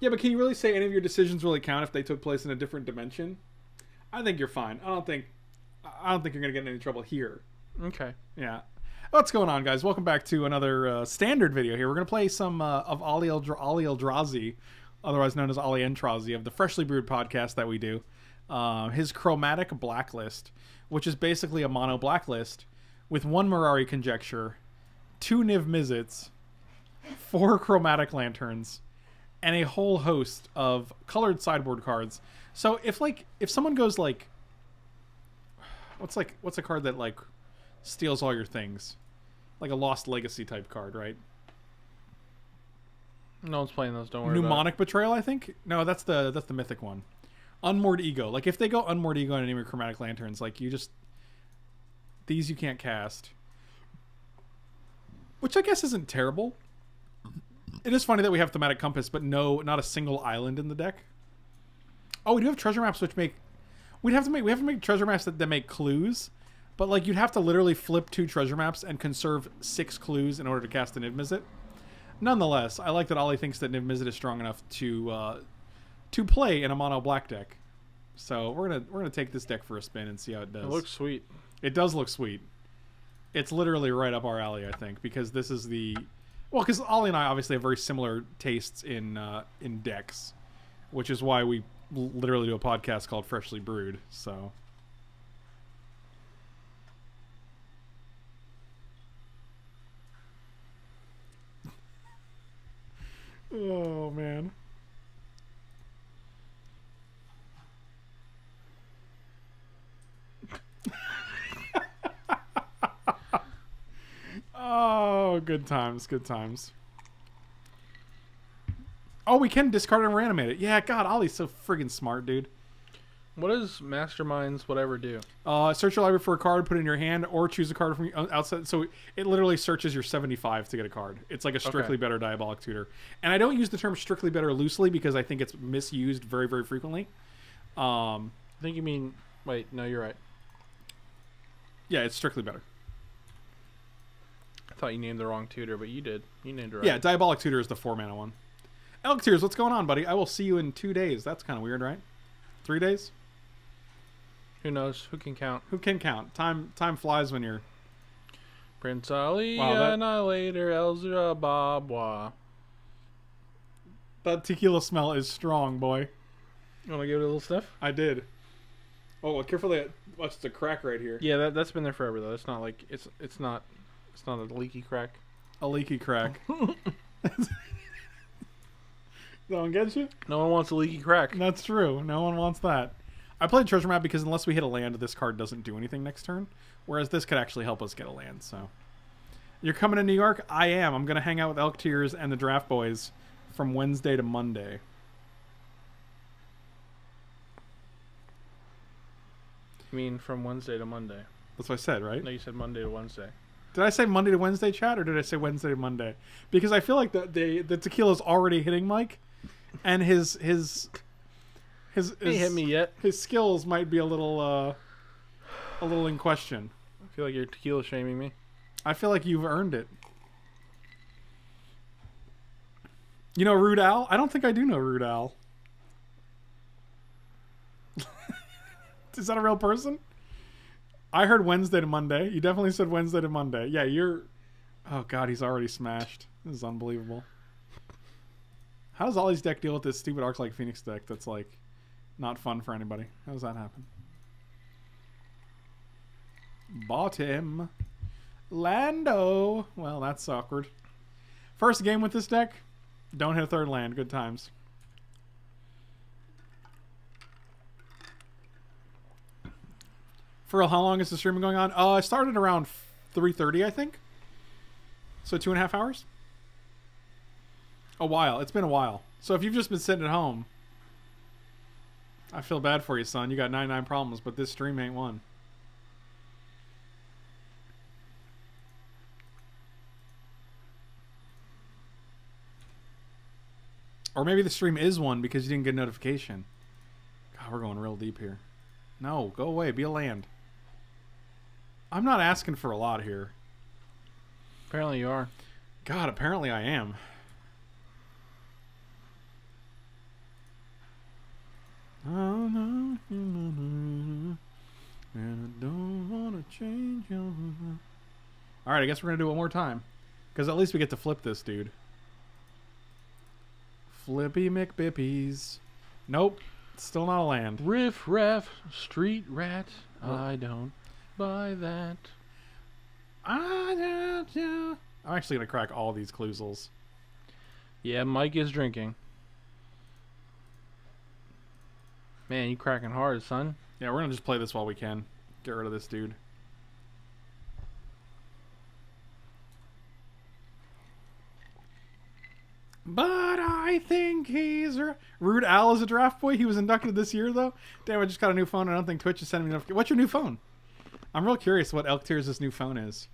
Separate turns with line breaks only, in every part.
Yeah, but can you really say any of your decisions really count if they took place in a different dimension? I think you're fine. I don't think I don't think you're gonna get in any trouble here.
Okay.
Yeah. What's going on, guys? Welcome back to another uh, standard video here. We're going to play some uh, of Ali, Eldra- Ali Eldrazi, otherwise known as Ali Aintrazi, of the Freshly Brewed podcast that we do. Uh, his chromatic blacklist, which is basically a mono blacklist with one Mirari conjecture, two Niv Mizzets, four chromatic lanterns, and a whole host of colored sideboard cards. So if like if someone goes like what's like what's a card that like steals all your things. Like a Lost Legacy type card, right?
No one's playing those. Don't worry. about
Mnemonic Betrayal, I think. No, that's the that's the mythic one. Unmoored Ego. Like if they go Unmoored Ego on any of your Chromatic Lanterns, like you just these you can't cast. Which I guess isn't terrible. It is funny that we have Thaumatic Compass, but no, not a single island in the deck. Oh, we do have treasure maps which make. We'd have to make we have to make treasure maps that, that make clues, but like you'd have to literally flip two treasure maps and conserve six clues in order to cast a Niv Mizzet. Nonetheless, I like that Ali thinks that Niv Mizzet is strong enough to uh, to play in a mono black deck. So we're gonna we're gonna take this deck for a spin and see how it does.
It looks sweet.
It does look sweet. It's literally right up our alley, I think, because this is the well, because Ali and I obviously have very similar tastes in uh, in decks, which is why we literally do a podcast called Freshly Brewed. So. Oh man. Oh, good times, good times. Oh, we can discard and reanimate it. Yeah, God, Ali's so friggin' smart, dude.
What does Masterminds whatever do?
Uh, search your library for a card, put it in your hand, or choose a card from outside. So it literally searches your 75 to get a card. It's like a strictly
Okay.
better diabolic tutor. And I don't use the term strictly better loosely because I think it's misused very, very frequently. Um,
I think you mean. Wait, no, you're right.
yeah, it's strictly better.
Thought you named the wrong tutor, but you did. You named it right.
Yeah, diabolic tutor is the four mana one. Elk Tears, what's going on, buddy? I will see you in two days. That's kind of weird, right? Three days?
Who knows? Who can count?
Who can count? Time time flies when you're.
Prince Ali,
Wow, that-
Annihilator, Elzra, Babwa.
That tequila smell is strong, boy.
You want to give it a little sniff?
I did. Oh, well, carefully. Watch the crack right here.
Yeah, that that's been there forever though. It's not like it's it's not it's not a leaky crack.
A leaky crack. no one gets you?
No one wants a leaky crack.
That's true. No one wants that. I played treasure map because unless we hit a land, this card doesn't do anything next turn. Whereas this could actually help us get a land. So, you're coming to New York? I am. I'm gonna hang out with Elk Tears and the Draft Boys from Wednesday to Monday.
I mean, from Wednesday to Monday.
That's what I said, right?
No, you said Monday to Wednesday.
Did I say Monday to Wednesday chat or did I say Wednesday to Monday? Because I feel like the the, the tequila's already hitting Mike, and his his his,
Ain't hit me yet.
his skills might be a little uh a little in question.
I feel like you're tequila shaming me.
I feel like you've earned it. You know Rude Al? I don't think I do know Rude Al. Is that a real person? I heard Wednesday to Monday. You definitely said Wednesday to Monday. Yeah, you're. Oh God, he's already smashed. This is unbelievable. How does Ali's deck deal with this stupid Arclight Phoenix deck that's like not fun for anybody? How does that happen? Bought him. Lando. Well, that's awkward. First game with this deck. Don't hit a third land. Good times. For how long is the streaming going on? Uh, I started around 3.30, I think. So two and a half hours? A while. It's been a while. So if you've just been sitting at home, I feel bad for you, son. You got 99 problems, but this stream ain't one. Or maybe the stream is one because you didn't get a notification. God, we're going real deep here. No, go away. Be a land. I'm not asking for a lot here.
Apparently you are.
God, apparently I am. And I don't want to change. All right, I guess we're gonna do it one more time, because at least we get to flip this dude. Flippy McBippies. Nope, still not a land.
Riff raff, street rat.
What?
I don't buy that.
Ah. I'm actually gonna crack all these cluesels.
Yeah, Mike is drinking. Man, you cracking hard, son.
Yeah, we're gonna just play this while we can. Get rid of this dude. But I think he's Rude Al is a draft boy. He was inducted this year though. Damn, I just got a new phone. I don't think Twitch is sending me enough. What's your new phone? I'm real curious what Elk Tears' new phone is.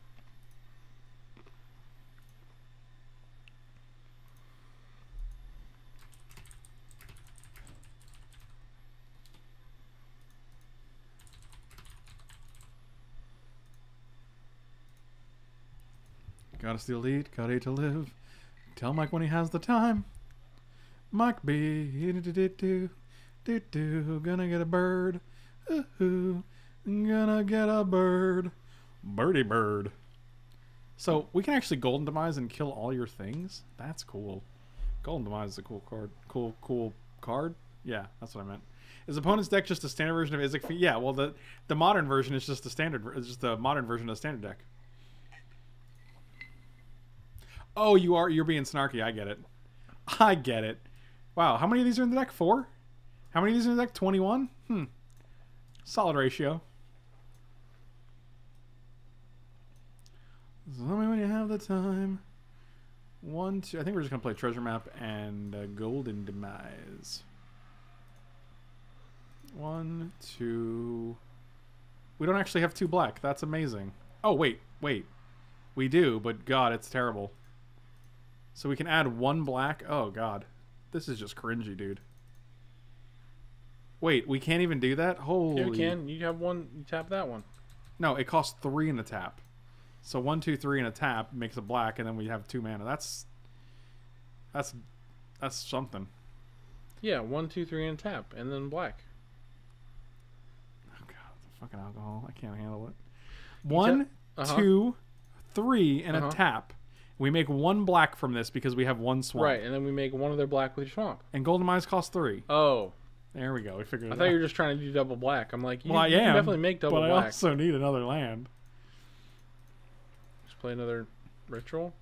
Gotta steal eat, gotta eat to live. Tell Mike when he has the time. Mike B. Do do do do do. Gonna get a bird. Ooh, gonna get a bird. Birdie bird. So we can actually golden demise and kill all your things. That's cool. Golden demise is a cool card. Cool, cool card. Yeah, that's what I meant. Is opponent's deck just a standard version of Isaac? Yeah. Well, the the modern version is just the standard. It's just the modern version of the standard deck. Oh, you are you're being snarky. I get it. I get it. Wow, how many of these are in the deck? Four. How many of these are in the deck? Twenty-one. Hmm. Solid ratio. Tell me when you have the time. One, two. I think we're just gonna play treasure map and uh, golden demise. One, two. We don't actually have two black. That's amazing. Oh wait, wait. We do, but God, it's terrible. So we can add one black. Oh God, this is just cringy, dude. Wait, we can't even do that. Holy.
Yeah, you can. You have one. You tap that one.
No, it costs three in the tap. So one, two, three and a tap makes a black, and then we have two mana. That's that's that's something.
Yeah, one, two, three, and a tap, and then black.
Oh god, the fucking alcohol! I can't handle it. One,
Uh-huh.
two, three, and
Uh-huh.
a tap. We make one black from this because we have one swamp.
Right, and then we make one of their black with your swamp.
And golden mines cost three.
Oh,
There we go. We figured it
I
out.
thought you were just trying to do double black. I'm like, you,
well, I
you
am
can definitely make double
but I also need another land.
Play another ritual.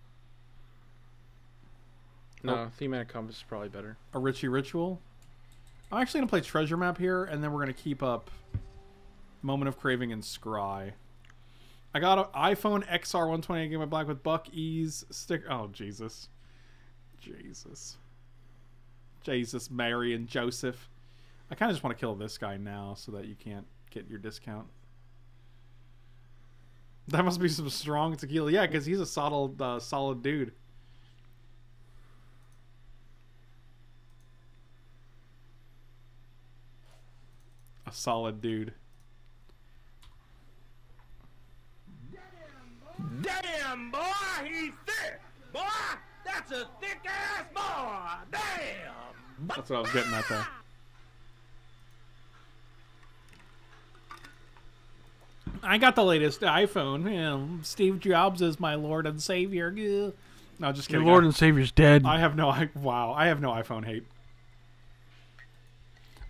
No, oh. thaumatic compass is probably better.
A Richie ritual. I'm actually gonna play treasure map here, and then we're gonna keep up moment of craving and scry. I got an iPhone XR 128 GB black with Buck Ease stick. Oh Jesus, Jesus, Jesus, Mary and Joseph. I kind of just want to kill this guy now so that you can't get your discount. That must be some strong tequila. Yeah, because he's a solid, uh, solid dude. A solid dude.
Damn, boy, he's thick. Boy, that's a thick ass boy. Damn.
That's what I was getting at there. I got the latest iPhone. You know, Steve Jobs is my Lord and Savior. No, just
Your
kidding.
Lord
I-
and Savior's dead.
I have no. I, wow, I have no iPhone hate.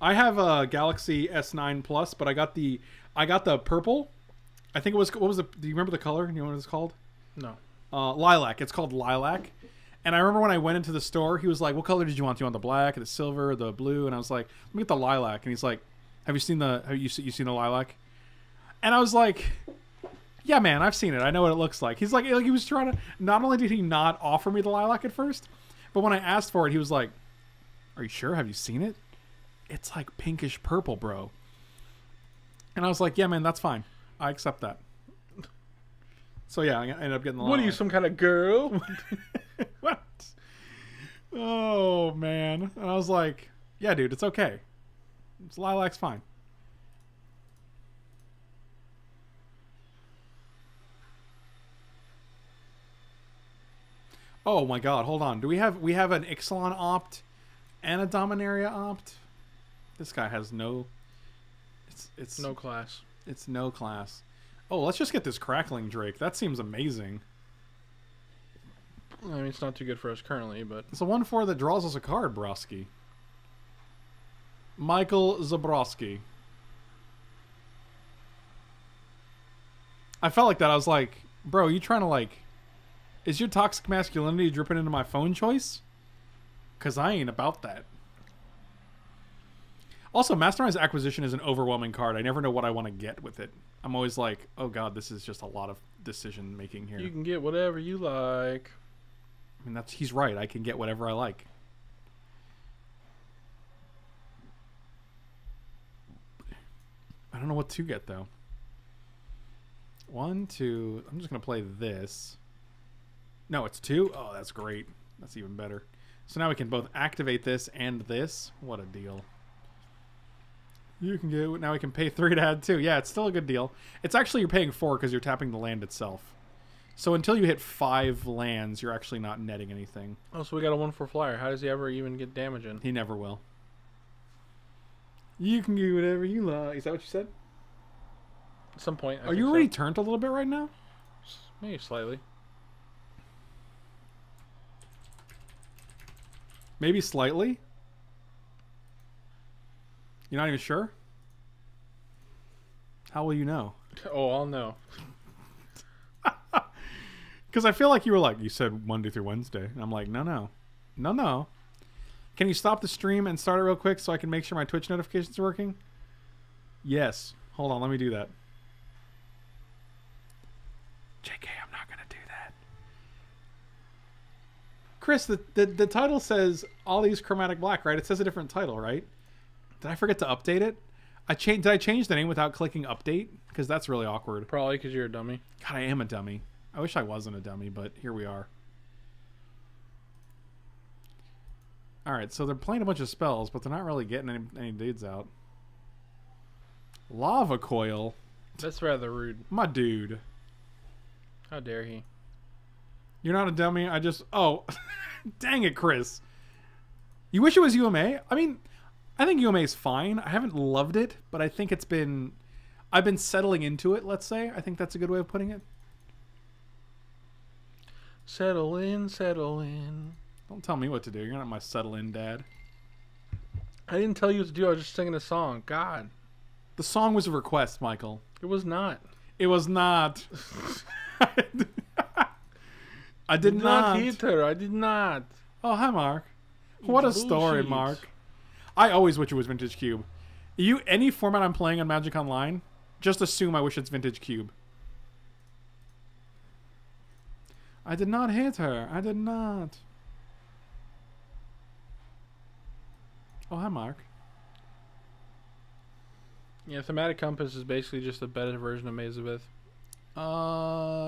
I have a Galaxy S9 Plus, but I got the I got the purple. I think it was what was the? Do you remember the color? You know what it's called?
no.
uh, lilac. It's called lilac. And I remember when I went into the store, he was like, "What color did you want? Do you want the black, the silver, the blue?" And I was like, "Let me get the lilac." And he's like, "Have you seen the? Have you you seen the lilac?" And I was like, "Yeah, man, I've seen it. I know what it looks like." He's like, like he was trying to. Not only did he not offer me the lilac at first, but when I asked for it, he was like, "Are you sure? Have you seen it? It's like pinkish purple, bro." And I was like, "Yeah, man, that's fine. I accept that." So yeah, I ended up getting the.
What are you, some kind of girl?
what? Oh man! And I was like, "Yeah, dude, it's okay. It's lilac's fine." Oh my God! Hold on. Do we have we have an Ixalan opt and a Dominaria opt? This guy has no. It's it's
no class.
it's no class. Oh, let's just get this crackling Drake. That seems amazing.
I mean, it's not too good for us currently, but
It's a 1 4 that draws us a card, Broski. Michael Zabrowski. I felt like that. I was like, bro, you trying to like. Is your toxic masculinity dripping into my phone choice? Because I ain't about that. Also, Mastermind's Acquisition is an overwhelming card. I never know what I want to get with it. I'm always like, oh god, this is just a lot of decision making here.
you can get whatever you like.
I mean, that's he's right. I can get whatever I like. I don't know what to get though. One, two. I'm just gonna play this. No, it's two. Oh, that's great. That's even better. So now we can both activate this and this. What a deal. You can get now we can pay three to add two. Yeah, it's still a good deal. It's actually you're paying four because you're tapping the land itself. So until you hit five lands, you're actually not netting anything.
Oh, so we got a one for flyer. How does he ever even get damage in?
He never will. You can do whatever you like. Is that what you said?
At some point. I
Are you
so.
already turned a little bit right now?
Maybe slightly.
Maybe slightly. You're not even sure? How will you know?
Oh, I'll know.
Because I feel like you were like, you said Monday through Wednesday. And I'm like, no, no. No, no. Can you stop the stream and start it real quick so I can make sure my Twitch notifications are working? Yes. Hold on, let me do that. JK, I'm not going to do that. Chris, the, the, the title says Ali's Chromatic Black, right? It says a different title, right? Did I forget to update it? I changed. Did I change the name without clicking update? Because that's really awkward.
Probably because you're a dummy.
God, I am a dummy. I wish I wasn't a dummy, but here we are. All right, so they're playing a bunch of spells, but they're not really getting any, any dudes out. Lava coil,
That's rather rude.
my dude.
How dare he?
You're not a dummy. I just oh, dang it, Chris. You wish it was UMA? I mean, I think UMA is fine. I haven't loved it, but I think it's been. I've been settling into it. Let's say. I think that's a good way of putting it.
Settle in, settle in.
Don't tell me what to do. You're not my settle in dad.
I didn't tell you what to do. I was just singing a song. God,
The song was a request, Michael.
it was not.
It was not. I did not.
hit her. I did not.
Oh, hi, Mark. What a
It's
story. Mark. I always wish it was Vintage Cube. You any format I'm playing on Magic Online, just assume I wish it's Vintage Cube. I did not hit her. I did not. Oh, hi, Mark.
Yeah, thaumatic compass is basically just a better version of Mazabeth.
Uh,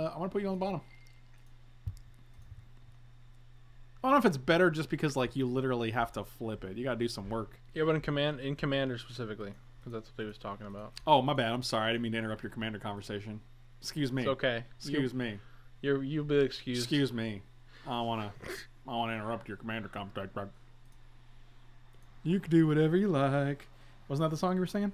I want to put you on the bottom. I don't know if it's better just because like you literally have to flip it. You gotta do some work.
Yeah, but in command, in commander specifically, because that's what they was talking about.
Oh, my bad. I'm sorry. I didn't mean to interrupt your commander conversation. Excuse me.
It's okay.
Excuse me.
You, you're you'll be excused.
Excuse me. I don't wanna. I don't wanna interrupt your commander conversation. You can do whatever you like. Wasn't that the song you were singing?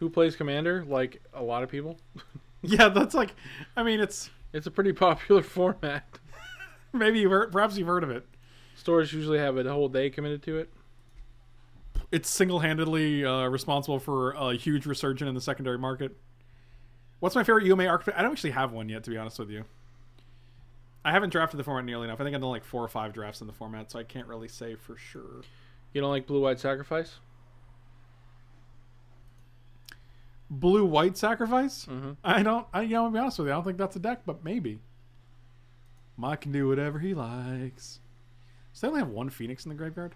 Who plays commander? Like a lot of people.
Yeah, that's like. I mean, it's
It's a pretty popular format.
maybe you've heard, perhaps you've heard of it.
Stores usually have a whole day committed to it.
it's single-handedly uh, responsible for a huge resurgence in the secondary market. What's my favorite UMA archetype? I don't actually have one yet, to be honest with you. I haven't drafted the format nearly enough. I think I've done like four or five drafts in the format, so I can't really say for sure.
You don't like blue white sacrifice?
Blue-white sacrifice?
Mm-hmm.
I don't. I, you know, to be honest with you, I don't think that's a deck, but maybe. Mike can do whatever he likes. So they only have one Phoenix in the graveyard.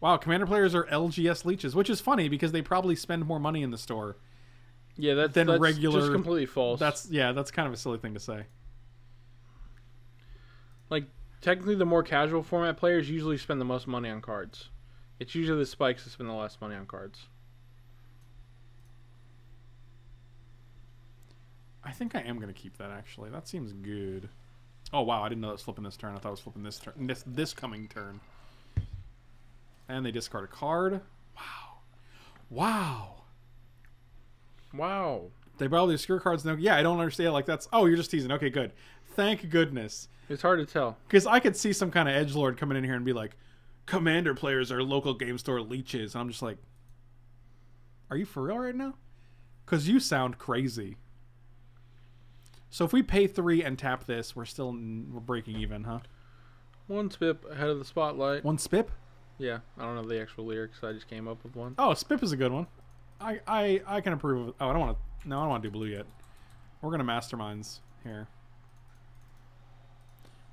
Wow, commander players are LGS leeches, which is funny because they probably spend more money in the store.
Yeah, that's,
Then
that's
regular-
just completely false.
That's yeah, that's kind of a silly thing to say.
like technically the more casual format players usually spend the most money on cards. It's usually the spikes that spend the less money on cards.
I think I am going to keep that actually. That seems good. Oh wow, I didn't know that was flipping this turn. I thought it was flipping this turn. This this coming turn. And they discard a card. Wow. Wow.
Wow.
They brought all these secure cards. No, yeah, I don't understand. Like that's oh, you're just teasing. Okay, good. Thank goodness,
It's hard to tell.
because I could see some kind of edge lord coming in here and be like, "Commander players are local game store leeches," and I'm just like, "Are you for real right now?" Because you sound crazy. So if we pay three and tap this, we're still we're breaking even, huh?
One spip ahead of the spotlight.
One spip.
Yeah, I don't know the actual lyrics. I just came up with one.
Oh, spip is a good one. I I I can approve. Of, oh, I don't want to. No, I don't want to do blue yet. We're gonna masterminds here.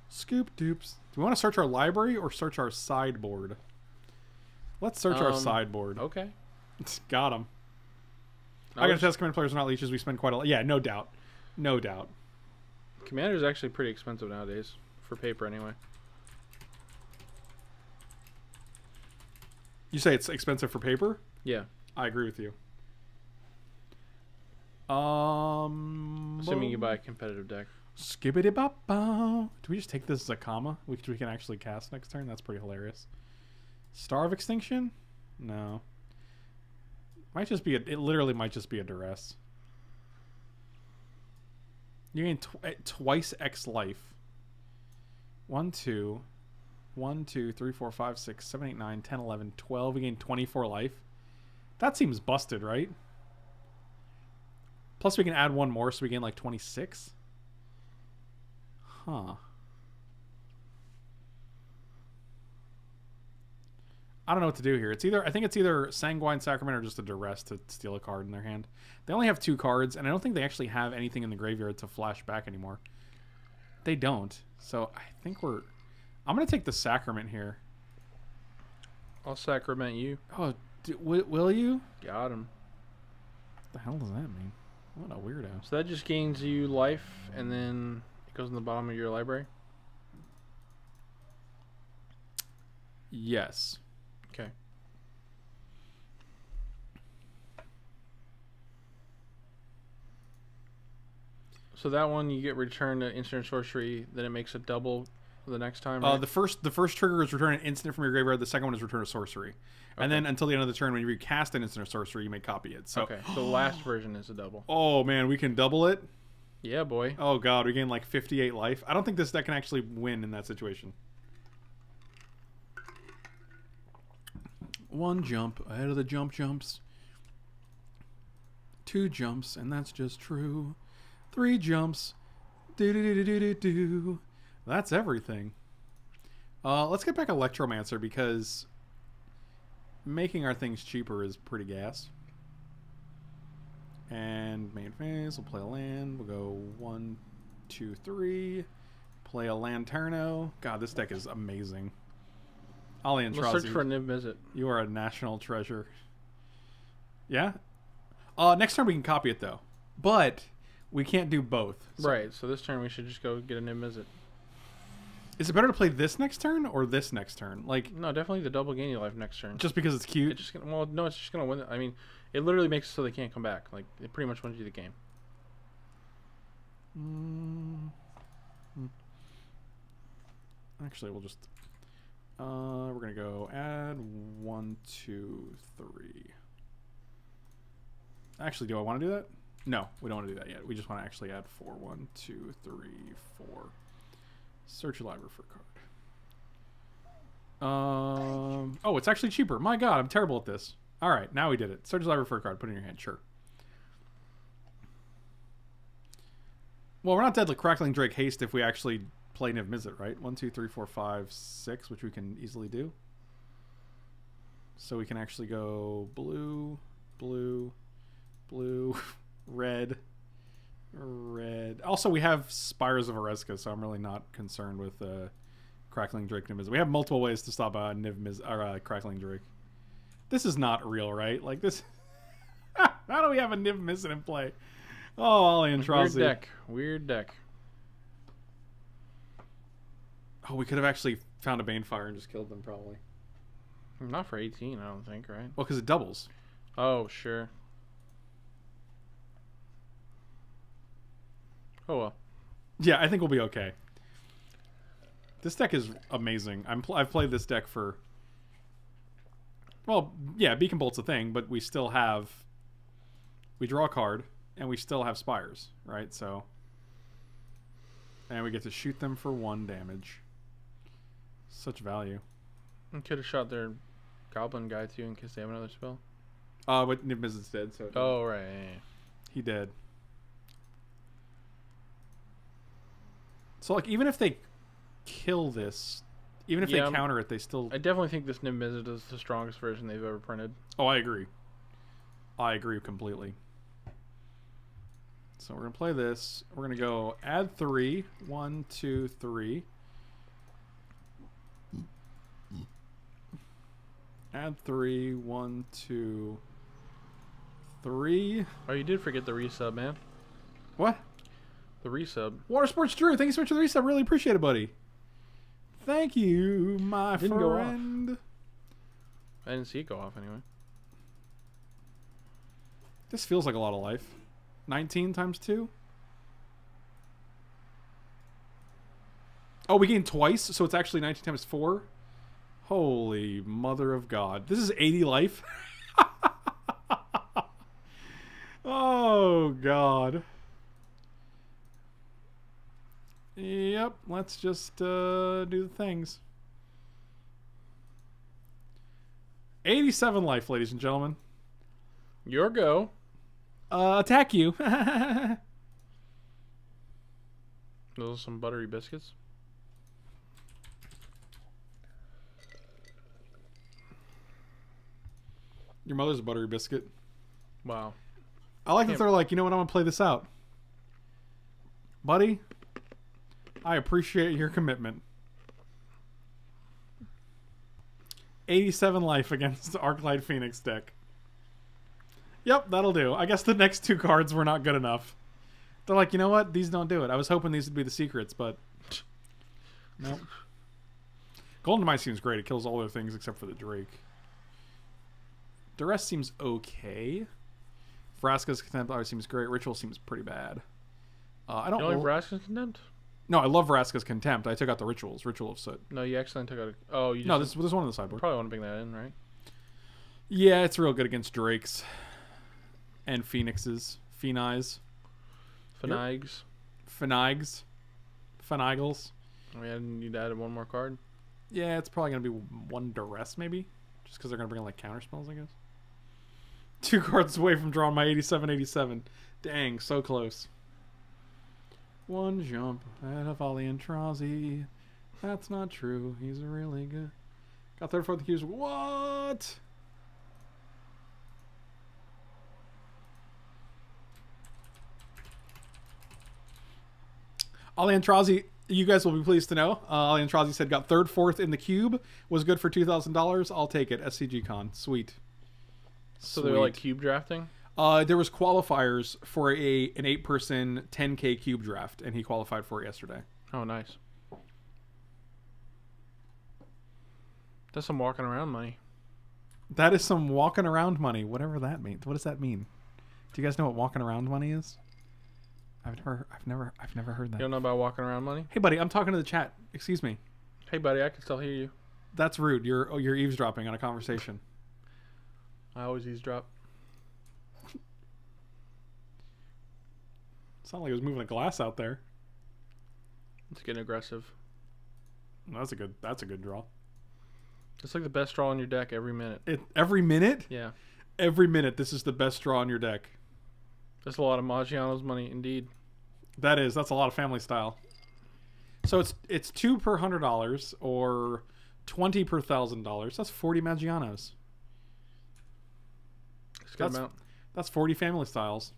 Scoop doops. Do we want to search our library or search our sideboard? Let's search our
Um,
sideboard.
Okay.
Got him.
I
I, gotta test command players are not leeches. We spend quite a lot. Yeah, no doubt. No doubt.
Commander is actually pretty expensive nowadays for paper anyway.
You say it's expensive for paper?
Yeah,
I agree with you. Um,
assuming you buy a competitive deck.
Skibbity bop. Do we just take this as a comma, which we can actually cast next turn? That's pretty hilarious. Star of Extinction? No. Might just be a. It literally might just be a duress. You gain tw- eh, twice X life. One, two, one, two, three, four, five, six, seven, eight, nine, 10, 11, 12. You gain 24 life. That seems busted, right? Plus, we can add one more, so we gain like 26. Huh. I don't know what to do here. It's either I think it's either Sanguine Sacrament or just a duress to steal a card in their hand. They only have two cards, and I don't think they actually have anything in the graveyard to flash back anymore. They don't. So I think we're. I'm gonna take the Sacrament here.
I'll sacrament you.
Oh, do, w- will you?
Got him.
What the hell does that mean? What a weirdo.
So that just gains you life, and then it goes in the bottom of your library.
Yes.
Okay. So that one you get returned to instant sorcery, then it makes a double the next time.
Uh, the first the first trigger is return an instant from your graveyard. The second one is return a sorcery, and then until the end of the turn, when you recast an instant or sorcery, you may copy it. So,
okay. So the last version is a double.
oh man, we can double it.
Yeah, boy.
Oh god, we gain like 58 life. I don't think this deck can actually win in that situation. One jump ahead of the jump jumps. Two jumps, and that's just true. Three jumps. Do do do do do do. That's everything. Uh, let's get back Electromancer because making our things cheaper is pretty gas. And main phase, we'll play a land. We'll go one, two, three. Play a Lanterno. God, this deck is amazing. Ali and
Let's search for Mizzet.
you are a national treasure. Yeah? Uh, next turn we can copy it, though. But we can't do both. So-
Right. So this turn we should just go get a Niv Mizzet.
Is it better to play this next turn or this next turn? Like,
No, definitely the double gain you life next turn.
just because it's
It's
cute?
just gonna, well, no, it's just gonna win. I mean, it literally makes it so they can't come back. Like it pretty much wins you the game.
Mm. Hmm. Actually, we'll just. Uh, we're gonna go add one, two, three. Actually, do I want to do that? No, we don't want to do that yet. We just want to actually add four. One, two, three, four. Search your library for card. Um. Oh, it's actually cheaper. My God, I'm terrible at this. All right, now we did it. Search library for a card. Put it in your hand. Sure. Well, we're not dead like Crackling Drake Haste if we actually play Niv Mizzet, right? One, two, three, four, five, six, which we can easily do. So we can actually go blue, blue, blue, red, red. Also, we have Spires of Orazca, so I'm really not concerned with uh, Crackling Drake Niv Mizzet. We have multiple ways to stop uh, Niv or uh, Crackling Drake. This is not real, right? Like this. How do we have a Niv Mizzet in play? Oh, Ali and
Weird deck. Weird deck.
Oh, we could have actually found a Banefire and just killed them, probably.
Not for 18, I don't think, right?
Well, because it doubles.
Oh, sure. Oh well.
Yeah, I think we'll be okay. This deck is amazing. I'm pl- I've played this deck for. Well, yeah, Beacon Bolt's a thing, but we still have we draw a card, and we still have spires, right? So, and we get to shoot them for one damage. Such value.
I could have shot their goblin guy too in case they have another spell.
Uh, but Niv Mizzet's dead, so
Oh right.
he dead. So like, even if they kill this, even if
Yeah,
they counter it, they still.
I definitely think this Mizzet is the strongest version they've ever printed.
Oh, I agree. I agree completely. So we're gonna play this. We're gonna go add three. One, two, three. Add three. One, two, three.
Oh, you did forget the resub, man.
What?
The resub.
Water Sports Drew, thank you so much for the reset. Really appreciate it, buddy. Thank you, my
Didn't go off.
friend.
I didn't see it go off anyway.
This feels like a lot of life. 19 times 2? Oh, we gained twice, so it's actually 19 times 4? Holy mother of God. This is 80 life? oh, God. Yep, let's just uh, do the things. 87 life, ladies and gentlemen.
Your go.
Uh, attack you.
Those are some buttery biscuits.
Your mother's a buttery biscuit.
Wow.
I like that
Yeah.
they're like, you know what, I'm gonna play this out. Buddy, I appreciate your commitment. 87 life against the Arclight Phoenix deck. Yep, that'll do. I guess the next two cards were not good enough. They're like, you know what? These don't do it. I was hoping these would be the secrets, but nope. Golden Demise seems great. It kills all other things except for the Drake. Duress seems okay. Vraska's Contempt always seems great. Ritual seems pretty bad. Uh, I don't
You only
know.
Vraska's Contempt?
No, I love Vraska's Contempt. I took out the Rituals. Ritual of Soot.
No, you accidentally took out a. Oh, you just
No, this, this one on the sideboard.
probably want to bring that in, right?
Yeah, it's real good against Drakes and Phoenixes. Phenais.
Finigs.
Finigs. Finigles.
We oh, had need to add one more card.
Yeah, it's probably going to be one Duress, maybe. Just because they're going to bring like counter spells, I guess. Two cards away from drawing my 87 87. Dang, so close. One jump ahead of Ali Aintrazi. That's not true. He's really good. Got third, fourth cues. What? Ali Aintrazi, you guys will be pleased to know. Uh, Ali Aintrazi said got third, fourth in the cube. Was good for two thousand dollars. I'll take it. SCG Con, sweet.
So they were like cube drafting.
Uh, there was qualifiers for a an eight person 10k cube draft, and he qualified for it yesterday.
Oh, nice. That's some walking around money.
That is some walking around money, whatever that means. What does that mean? Do you guys know what walking around money is? I've never, I've never, I've never heard that.
You don't know about walking around money?
Hey, buddy, I'm talking to the chat. Excuse me.
Hey, buddy, I can still hear you.
That's rude. You're, oh, you're eavesdropping on a conversation.
I always eavesdrop.
Sounded like it was moving a glass out there.
It's getting aggressive.
That's a good. That's a good draw.
It's like the best draw on your deck every minute.
It, every minute,
Yeah.
every minute, this is the best draw on your deck.
That's a lot of Maggiano's money, indeed.
That is. That's a lot of family style. So it's it's two per hundred dollars or twenty per thousand dollars. That's forty.
It's good
That's- That's forty family styles.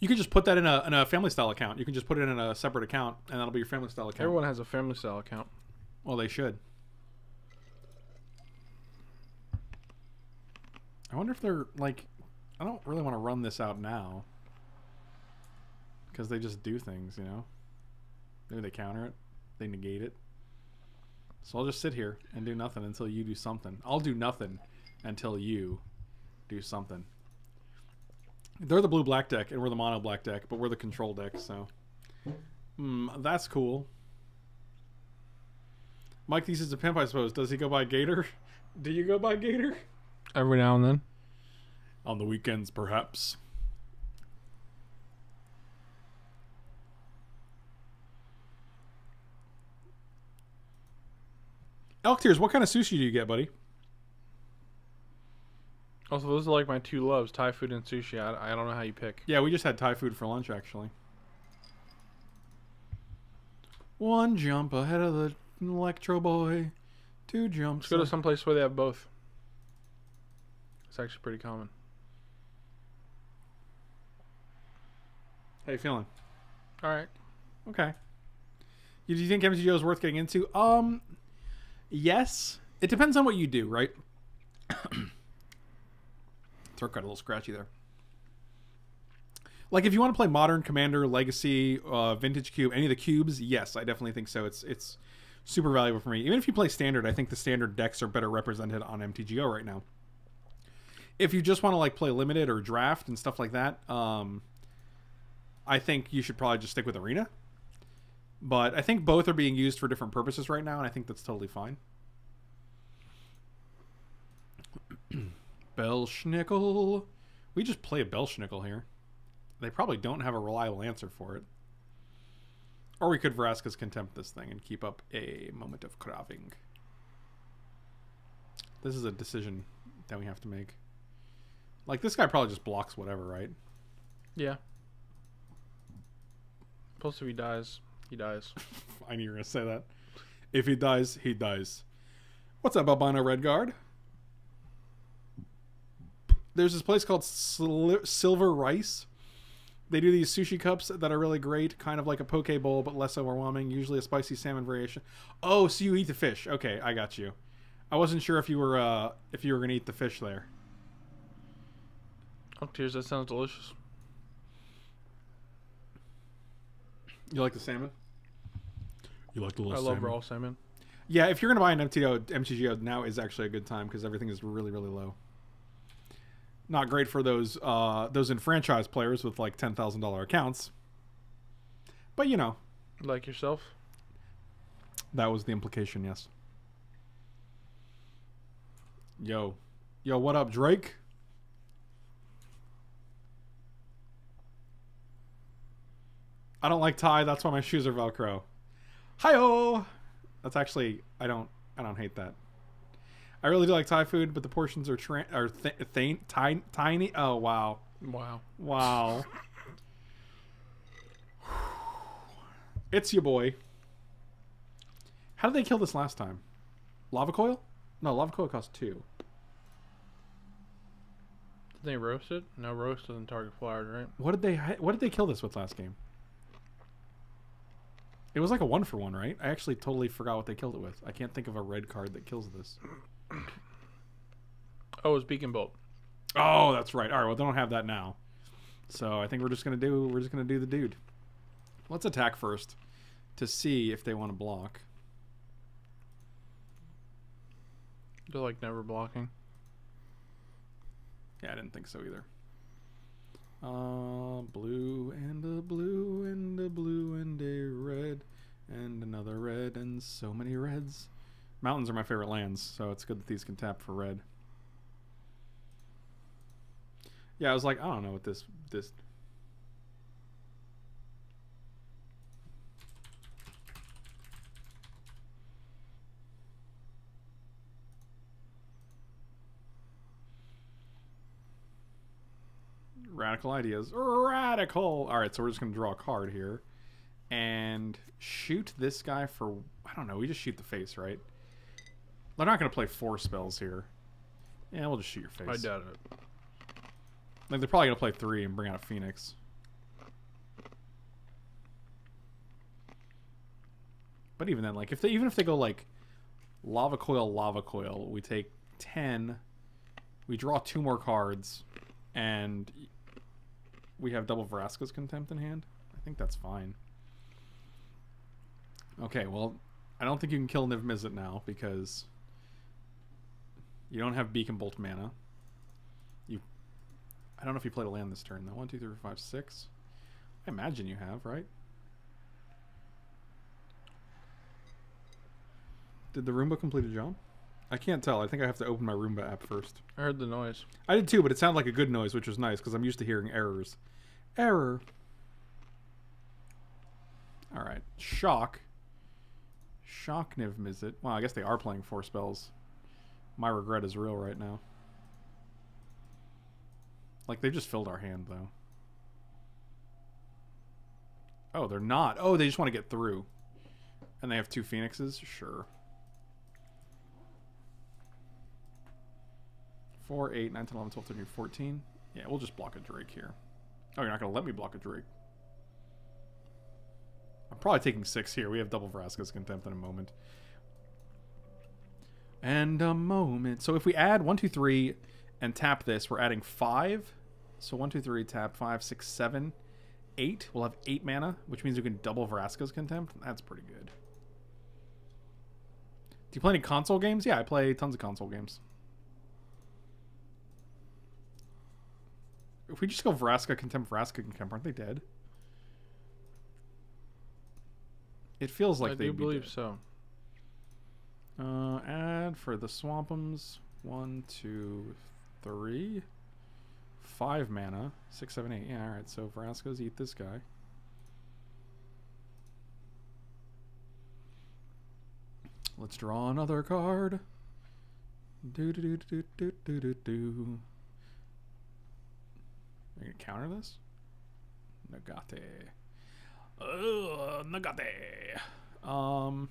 You can just put that in a in a family style account. You can just put it in a separate account, and that'll be your family style account.
Everyone has a family style account.
Well, they should. I wonder if they're like. I don't really want to run this out now. Because they just do things, you know? Maybe they counter it, they negate it. So I'll just sit here and do nothing until you do something. I'll do nothing until you do something. They're the blue black deck, and we're the mono black deck, but we're the control deck, so. Mm, that's cool. Mike thinks is a pimp, I suppose. Does he go by Gator? Do you go by Gator?
Every now and then.
On the weekends, perhaps. Elk Tears, what kind of sushi do you get, buddy?
Also, those are like my two loves: Thai food and sushi. I, I don't know how you pick.
Yeah, we just had Thai food for lunch, actually. One jump ahead of the Electro Boy. Two jumps.
Let's go to some place where they have both. It's actually pretty common.
How you feeling?
All right.
Okay. You- Do you think MTGO is worth getting into? Um, yes. It depends on what you do, right? Throat got a little scratchy there. Like if you want to play Modern, Commander, Legacy, uh, Vintage Cube, any of the cubes, yes, I definitely think so. It's it's super valuable for me. Even if you play Standard, I think the Standard decks are better represented on MTGO right now. If you just want to like play Limited or Draft and stuff like that, um, I think you should probably just stick with Arena. But I think both are being used for different purposes right now, and I think that's totally fine. Belschnickel. We just play a Belschnickel here. They probably don't have a reliable answer for it. Or we could Vraska's Contempt this thing and keep up a moment of craving. This is a decision that we have to make. Like, this guy probably just blocks whatever, right?
Yeah. Plus, if he dies, he dies.
I knew you were going to say that. If he dies, he dies. What's up, Albino Redguard? There's this place called Sil- Silver Rice. They do these sushi cups that are really great, kind of like a poke bowl, but less overwhelming. Usually a spicy salmon variation. Oh, so you eat the fish? Okay, I got you. I wasn't sure if you were uh, if you were gonna eat the fish there.
Oh, tears. That sounds delicious.
You like the salmon? You like the little
I love raw salmon.
Yeah, if you're gonna buy an MTGO, MTGO now is actually a good time because everything is really really low. Not great for those uh, those enfranchised players with like ten thousand dollar accounts, but you know
Like yourself.
that was the implication. Yes. Yo, yo, what up, Drake? I don't like tie. That's why my shoes are Velcro. Hi-oh! That's actually I don't I don't hate that. I really do like Thai food, but the portions are tra- are th- th- tiny, tiny. Oh wow,
Wow.
wow. it's your boy. How did they kill this last time? Lava coil? No, lava coil cost two.
Did they roast it? No, roast doesn't target flyers, right?
What did they What did they kill this with last game? It was like a one for one, right? I actually totally forgot what they killed it with. I can't think of a red card that kills this.
Oh, it's Beacon Bolt.
Oh, that's right. All right, well, they don't have that now. So I think we're just gonna do we're just gonna do the dude. Let's attack first to see if they want to block.
They're like never blocking.
Yeah, I didn't think so either. Uh, blue and a blue and a blue and a red and another red and so many reds. Mountains are my favorite lands, so it's good that these can tap for red. Yeah, I was like, I don't know what this this. Radical ideas. Radical. All right, so we're just gonna draw a card here, and shoot this guy for. I don't know. We just shoot the face, right? They're not gonna play four spells here. Yeah, we'll just shoot your face.
I doubt it.
Like they're probably gonna play three and bring out a phoenix. But even then, like if they even if they go like lava coil, lava coil, we take ten, we draw two more cards, and we have double Vraska's contempt in hand. I think that's fine. Okay, well, I don't think you can kill Niv Mizzet now because you don't have Beacon Bolt mana. You, I don't know if you played a land this turn though. One, two, three, four, five, six. I imagine you have, right? Did the Roomba complete a job? I can't tell. I think I have to open my Roomba app first.
I heard the noise.
I did too, but it sounded like a good noise, which was nice because I'm used to hearing errors. Error. All right. Shock. Shock Niv Mizzet. Well, I guess they are playing four spells. My regret is real right now. Like, they've just filled our hand, though. Oh, they're not. Oh, they just want to get through. And they have two phoenixes? Sure. 4, 8, 9, 10, 11, 12, 13, 14. Yeah, we'll just block a Drake here. Oh, you're not going to let me block a Drake. I'm probably taking 6 here. We have double Vraska's Contempt in a moment. And a moment. So if we add one, two, three, and tap this, we're adding 5. So one, two, three, tap 5, 6, 7, 8. We'll have 8 mana, which means we can double Vraska's Contempt. That's pretty good. Do you play any console games? Yeah, I play tons of console games. If we just go Vraska, Contempt, Vraska, Contempt, aren't they dead? It feels like
I
they
do believe so.
Uh, add for the Swampums. One, two, three. Five mana. Six, seven, eight. Yeah, alright. So Vraska's eat this guy. Let's draw another card. Do do do do do do do do. Are you gonna counter this? Negate. Ugh, Negate. Um.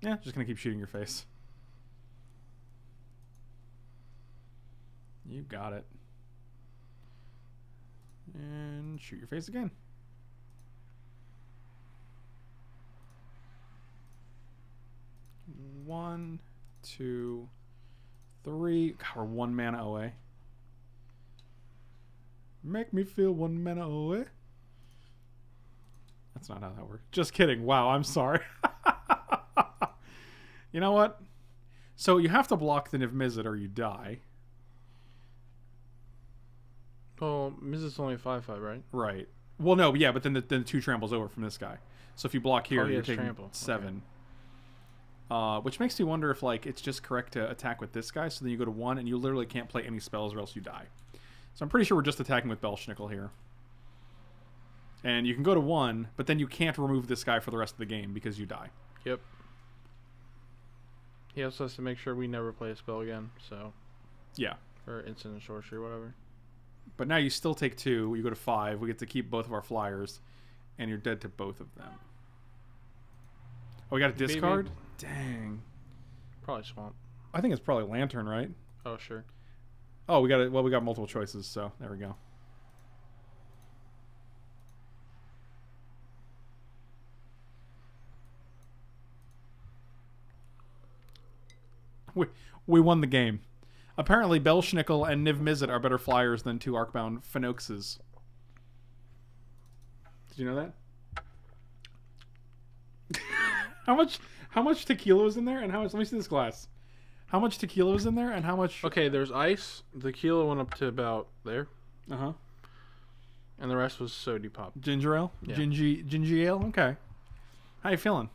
Yeah, just gonna keep shooting your face. You got it. And shoot your face again. One, two, three. God, we're one mana away. Make me feel one mana away. That's not how that works. Just kidding. Wow, I'm sorry. you know what? So you have to block the Niv Mizzet or you die.
Well, Mrs. only five five, right?
Right. Well, no, yeah, but then the, then the two tramples over from this guy. So if you block here,
Oh,
you're taking
trample. Okay.
seven. Uh, which makes me wonder if like it's just correct to attack with this guy. So then you go to one, and you literally can't play any spells, or else you die. So I'm pretty sure we're just attacking with Belschnickel here. And you can go to one, but then you can't remove this guy for the rest of the game because you die.
Yep. He also has to make sure we never play a spell again. So,
Yeah.
or instant and sorcery, whatever.
But now you still take two. You go to five. We get to keep both of our flyers, and you're dead to both of them. Oh, we got a
Maybe-
discard. Dang.
Probably swamp.
I think it's probably lantern, right?
Oh sure.
Oh, we got it. Well, we got multiple choices, so there we go. We we won the game. Apparently, Belschnickel and Niv Mizzet are better flyers than two Arclight Phoenixes. Did you know that? how much? How much tequila was in there, and how much? Let me see this glass. How much tequila was in there, and how much?
Okay, there's ice. The kilo went up to about there,
Uh huh.
and the rest was sody pop.
Ginger ale?
Yeah.
Gingy gingy ale? Okay. How you feeling?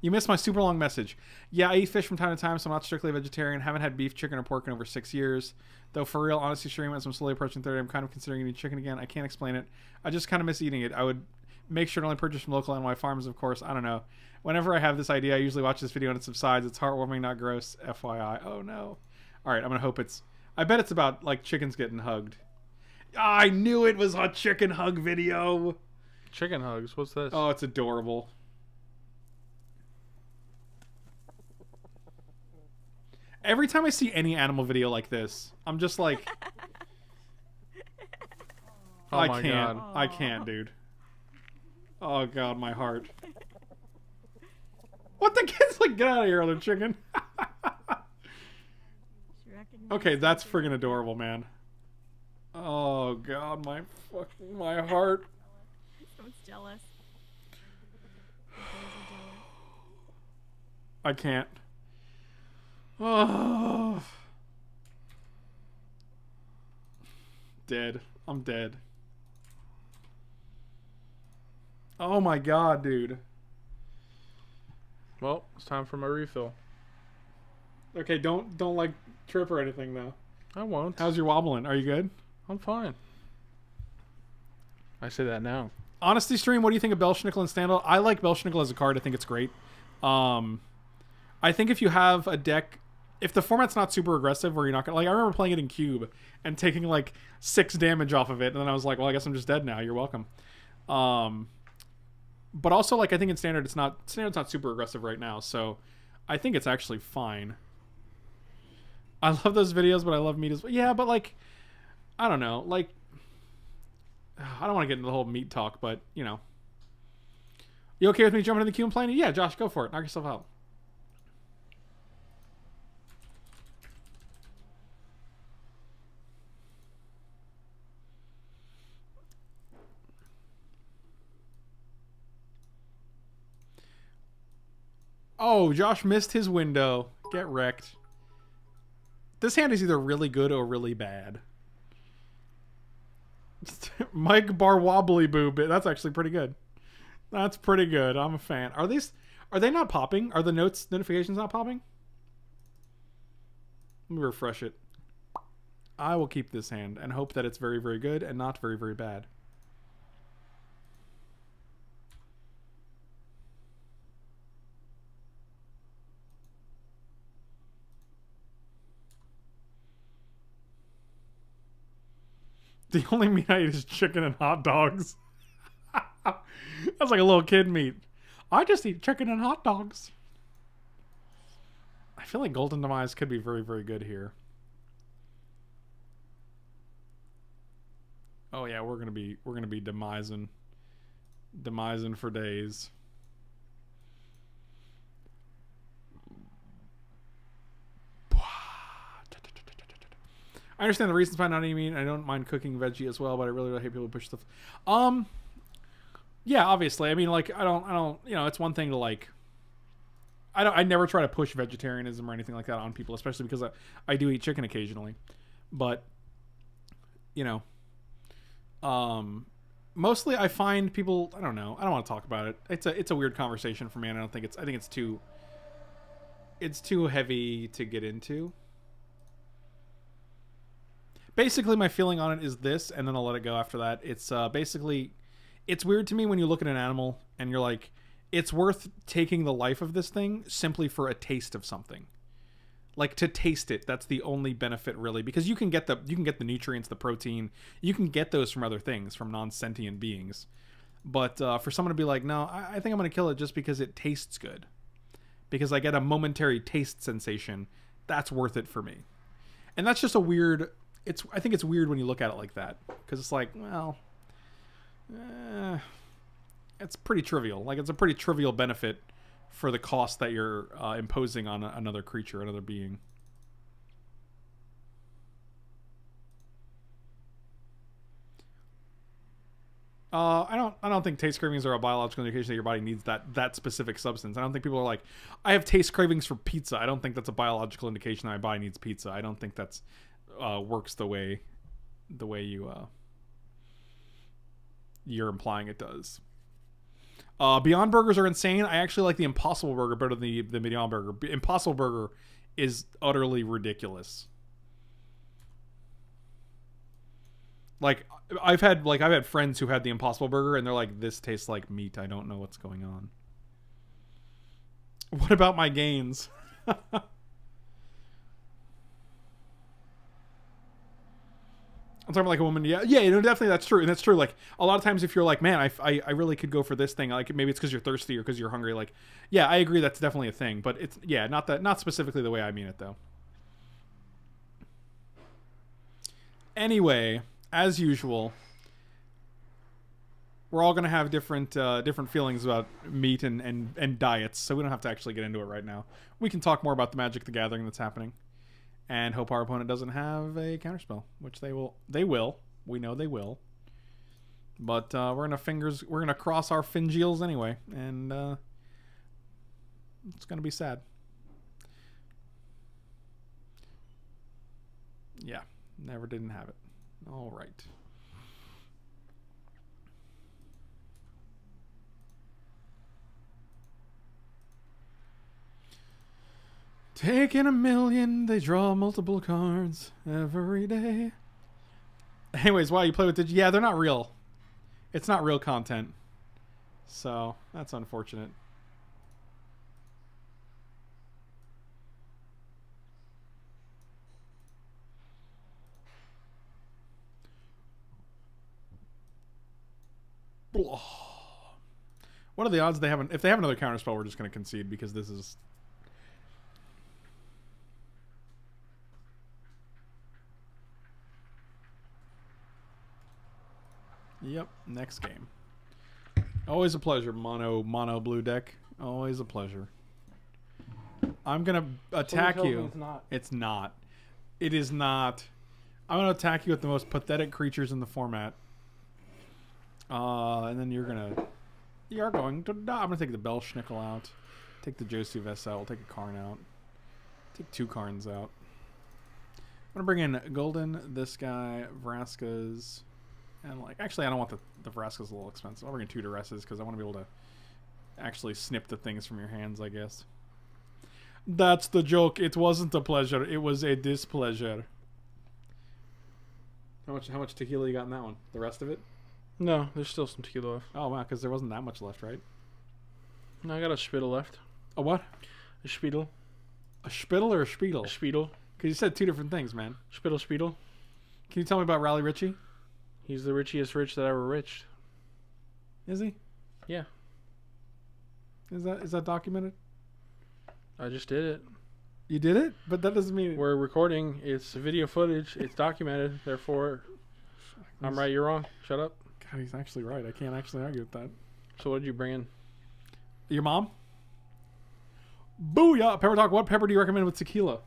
You missed my super long message. Yeah, I eat fish from time to time, so I'm not strictly vegetarian. Haven't had beef, chicken, or pork in over six years. Though for real, honestly, stream as I'm slowly approaching 30, I'm kind of considering eating chicken again. I can't explain it. I just kind of miss eating it. I would make sure to only purchase from local NY farms, of course. I don't know. Whenever I have this idea, I usually watch this video and it subsides. It's heartwarming, not gross. FYI. Oh no. All right, I'm gonna hope it's. I bet it's about like chickens getting hugged. I knew it was a chicken hug video.
Chicken hugs. What's this?
Oh, it's adorable. Every time I see any animal video like this, I'm just like,
Oh
I can't.
God.
I can't, dude. Oh god, my heart. What the kid's like? Get out of here, other chicken. okay, that's friggin' adorable, man. Oh god, my fucking my heart.
Someone's jealous. The boys are jealous.
I can't. Oh. Dead. I'm dead. Oh my god, dude.
Well, it's time for my refill.
Okay, don't don't like trip or anything though.
I won't.
How's your wobbling? Are you good?
I'm fine. I say that now.
Honesty stream. What do you think of Belschnickel and Standard? I like Belschnickel as a card. I think it's great. Um, I think if you have a deck, if the format's not super aggressive, where you're not gonna like, I remember playing it in Cube and taking like six damage off of it, and then I was like, well, I guess I'm just dead now. You're welcome. Um, but also like I think in standard, it's not standard's not super aggressive right now, so I think it's actually fine. I love those videos, but I love meat as well. Yeah, but like, I don't know, like. I don't want to get into the whole meat talk, but you know. You okay with me jumping in the queue and playing? Yeah, Josh, go for it. Knock yourself out. Oh, Josh missed his window. Get wrecked. This hand is either really good or really bad. Mike Bar Wobbly Boo. That's actually pretty good. That's pretty good. I'm a fan. Are these are they not popping? Are the notes notifications not popping? Let me refresh it. I will keep this hand and hope that it's very, very good and not very, very bad. The only meat I eat is chicken and hot dogs. That's like a little kid meat. I just eat chicken and hot dogs. I feel like Golden Demise could be very, very good here. Oh yeah, we're gonna be we're gonna be demising, demising for days. I understand the reasons behind not eating meat. I don't mind cooking veggie as well, but I really, really hate people who push stuff. Um, yeah, obviously. I mean, like, I don't, I don't, you know, it's one thing to like. I don't. I never try to push vegetarianism or anything like that on people, especially because I, I do eat chicken occasionally, but, you know, um, mostly I find people. I don't know. I don't want to talk about it. It's a it's a weird conversation for me, and I don't think it's. I think it's too. It's too heavy to get into basically my feeling on it is this and then i'll let it go after that. It's uh, basically it's weird to me when you look at an animal and you're like it's worth taking the life of this thing simply for a taste of something. Like to taste it that's the only benefit really because you can get the you can get the nutrients the protein you can get those from other things from non-sentient beings. But uh, for someone to be like no I, I think i'm going to kill it just because it tastes good because i get a momentary taste sensation that's worth it for me. And that's just a weird it's I think it's weird when you look at it like that because it's like, well, eh, it's pretty trivial. Like it's a pretty trivial benefit for the cost that you're uh, imposing on another creature, another being. Uh, I don't. I don't think taste cravings are a biological indication that your body needs that that specific substance. I don't think people are like, I have taste cravings for pizza. I don't think that's a biological indication that my body needs pizza. I don't think that's uh, works the way the way you uh, you're implying it does. Uh, Beyond Burgers are insane. I actually like the Impossible Burger better than the the Beyond Burger. Impossible Burger is utterly ridiculous. Like I've had like I've had friends who had the Impossible Burger and they're like, "This tastes like meat. I don't know what's going on." What about my gains? I'm talking like a woman. Yeah, yeah, you know, definitely that's true, and that's true. Like a lot of times, if you're like, man, I, I, I really could go for this thing. Like maybe it's because you're thirsty or because you're hungry. Like, yeah, I agree. That's definitely a thing, but it's yeah, not that, not specifically the way I mean it though. Anyway, as usual, we're all gonna have different uh, different feelings about meat and, and and diets, so we don't have to actually get into it right now. We can talk more about the Magic the Gathering that's happening and hope our opponent doesn't have a counterspell, which they will. They will. We know they will. But uh, we're gonna fingers. We're gonna cross our fingeals anyway, and uh, it's gonna be sad. Yeah, never didn't have it. All right. Taking a million, they draw multiple cards every day. Anyways, wow, you play with Digi? Yeah, they're not real. It's not real content. So, that's unfortunate. What are the odds they haven't? If they have another counterspell, we're just going to concede because this is Yep, next game. Always a pleasure, mono mono blue deck. Always a pleasure. I'm gonna attack you.
it's not.
It's not. It is not. I'm gonna attack you with the most pathetic creatures in the format. Uh, and then you're gonna. You're going to die. I'm gonna take the Belschnickel out. Take the Josu Vess out. We'll take a Karn out. Take two Karns out. I'm gonna bring in Golden, this guy, Vraska's, and like actually I don't want the the Vraska's a little expensive. I'll bring in two Duresses because I want to be able to actually snip the things from your hands, I guess. That's the joke. It wasn't a pleasure. It was a displeasure. How much? How much tequila you got in that one? The rest of it?
No, there's still some tequila left.
Oh wow, because there wasn't that much left, right?
No, I got a spittle left.
A what?
A spittle.
A spittle or a spiedel?
A spittle.
Because you said two different things, man.
Spittle spittle.
Can you tell me about Raleigh Ritchie?
He's the richest rich that ever riched.
Is he?
Yeah.
Is that is that documented?
I just did it.
You did it, but that doesn't mean
We're recording. It's video footage. It's documented. Therefore, I'm right. You're wrong. Shut up.
God, he's actually right. I can't actually argue with that.
So what did you bring in?
Your mom? Booyah! Pepper Talk. What pepper do you recommend with tequila?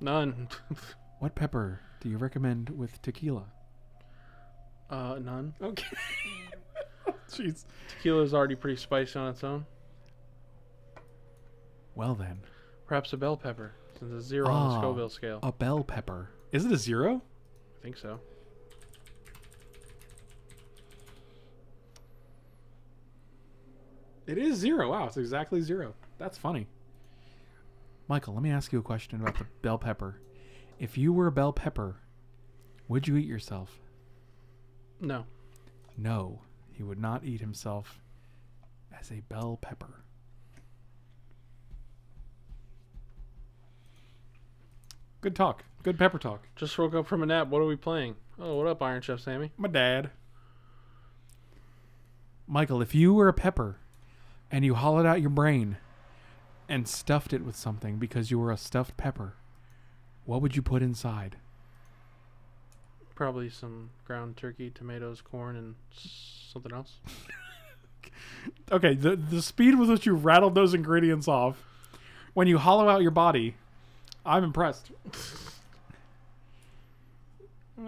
None.
What pepper do you recommend with tequila?
uh, none.
Okay. Jeez.
Tequila is already pretty spicy on its own.
Well then,
Perhaps a bell pepper, since it's zero on the
Ah.
Scoville scale.
a bell pepper. Is it a zero?
I think so.
It is zero. Wow, it's exactly zero. That's funny. Michael, let me ask you a question about the bell pepper. If you were a bell pepper, would you eat yourself?
No.
No, he would not eat himself as a bell pepper. Good talk. Good pepper talk.
Just woke up from a nap. What are we playing? Oh, what up, Iron Chef Sammy?
My dad. Michael, if you were a pepper and you hollowed out your brain and stuffed it with something because you were a stuffed pepper, what would you put inside?
Probably some ground turkey, tomatoes, corn, and something else.
Okay, the the speed with which you rattled those ingredients off when you hollow out your body, I'm impressed.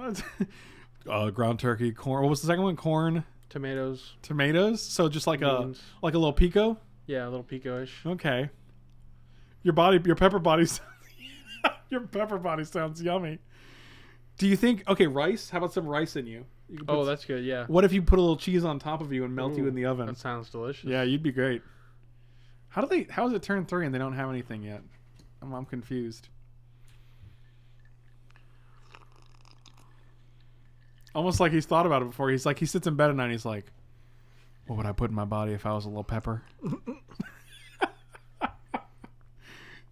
uh, ground turkey, corn. What was the second one? Corn,
Tomatoes,
tomatoes. So just like a like a little pico.
Yeah, a little pico-ish.
Okay. Your body, your pepper body, your pepper body sounds yummy. Do you think? Okay, rice. How about some rice in you? you
Oh,
s-
that's good. Yeah.
What if you put a little cheese on top of you and melt you in the oven?
That sounds delicious.
Yeah, you'd be great. How do they? How is it turn three and they don't have anything yet? I'm, I'm confused. Almost like he's thought about it before. He's like he sits in bed at night. and He's like, "What would I put in my body if I was a little pepper?" Did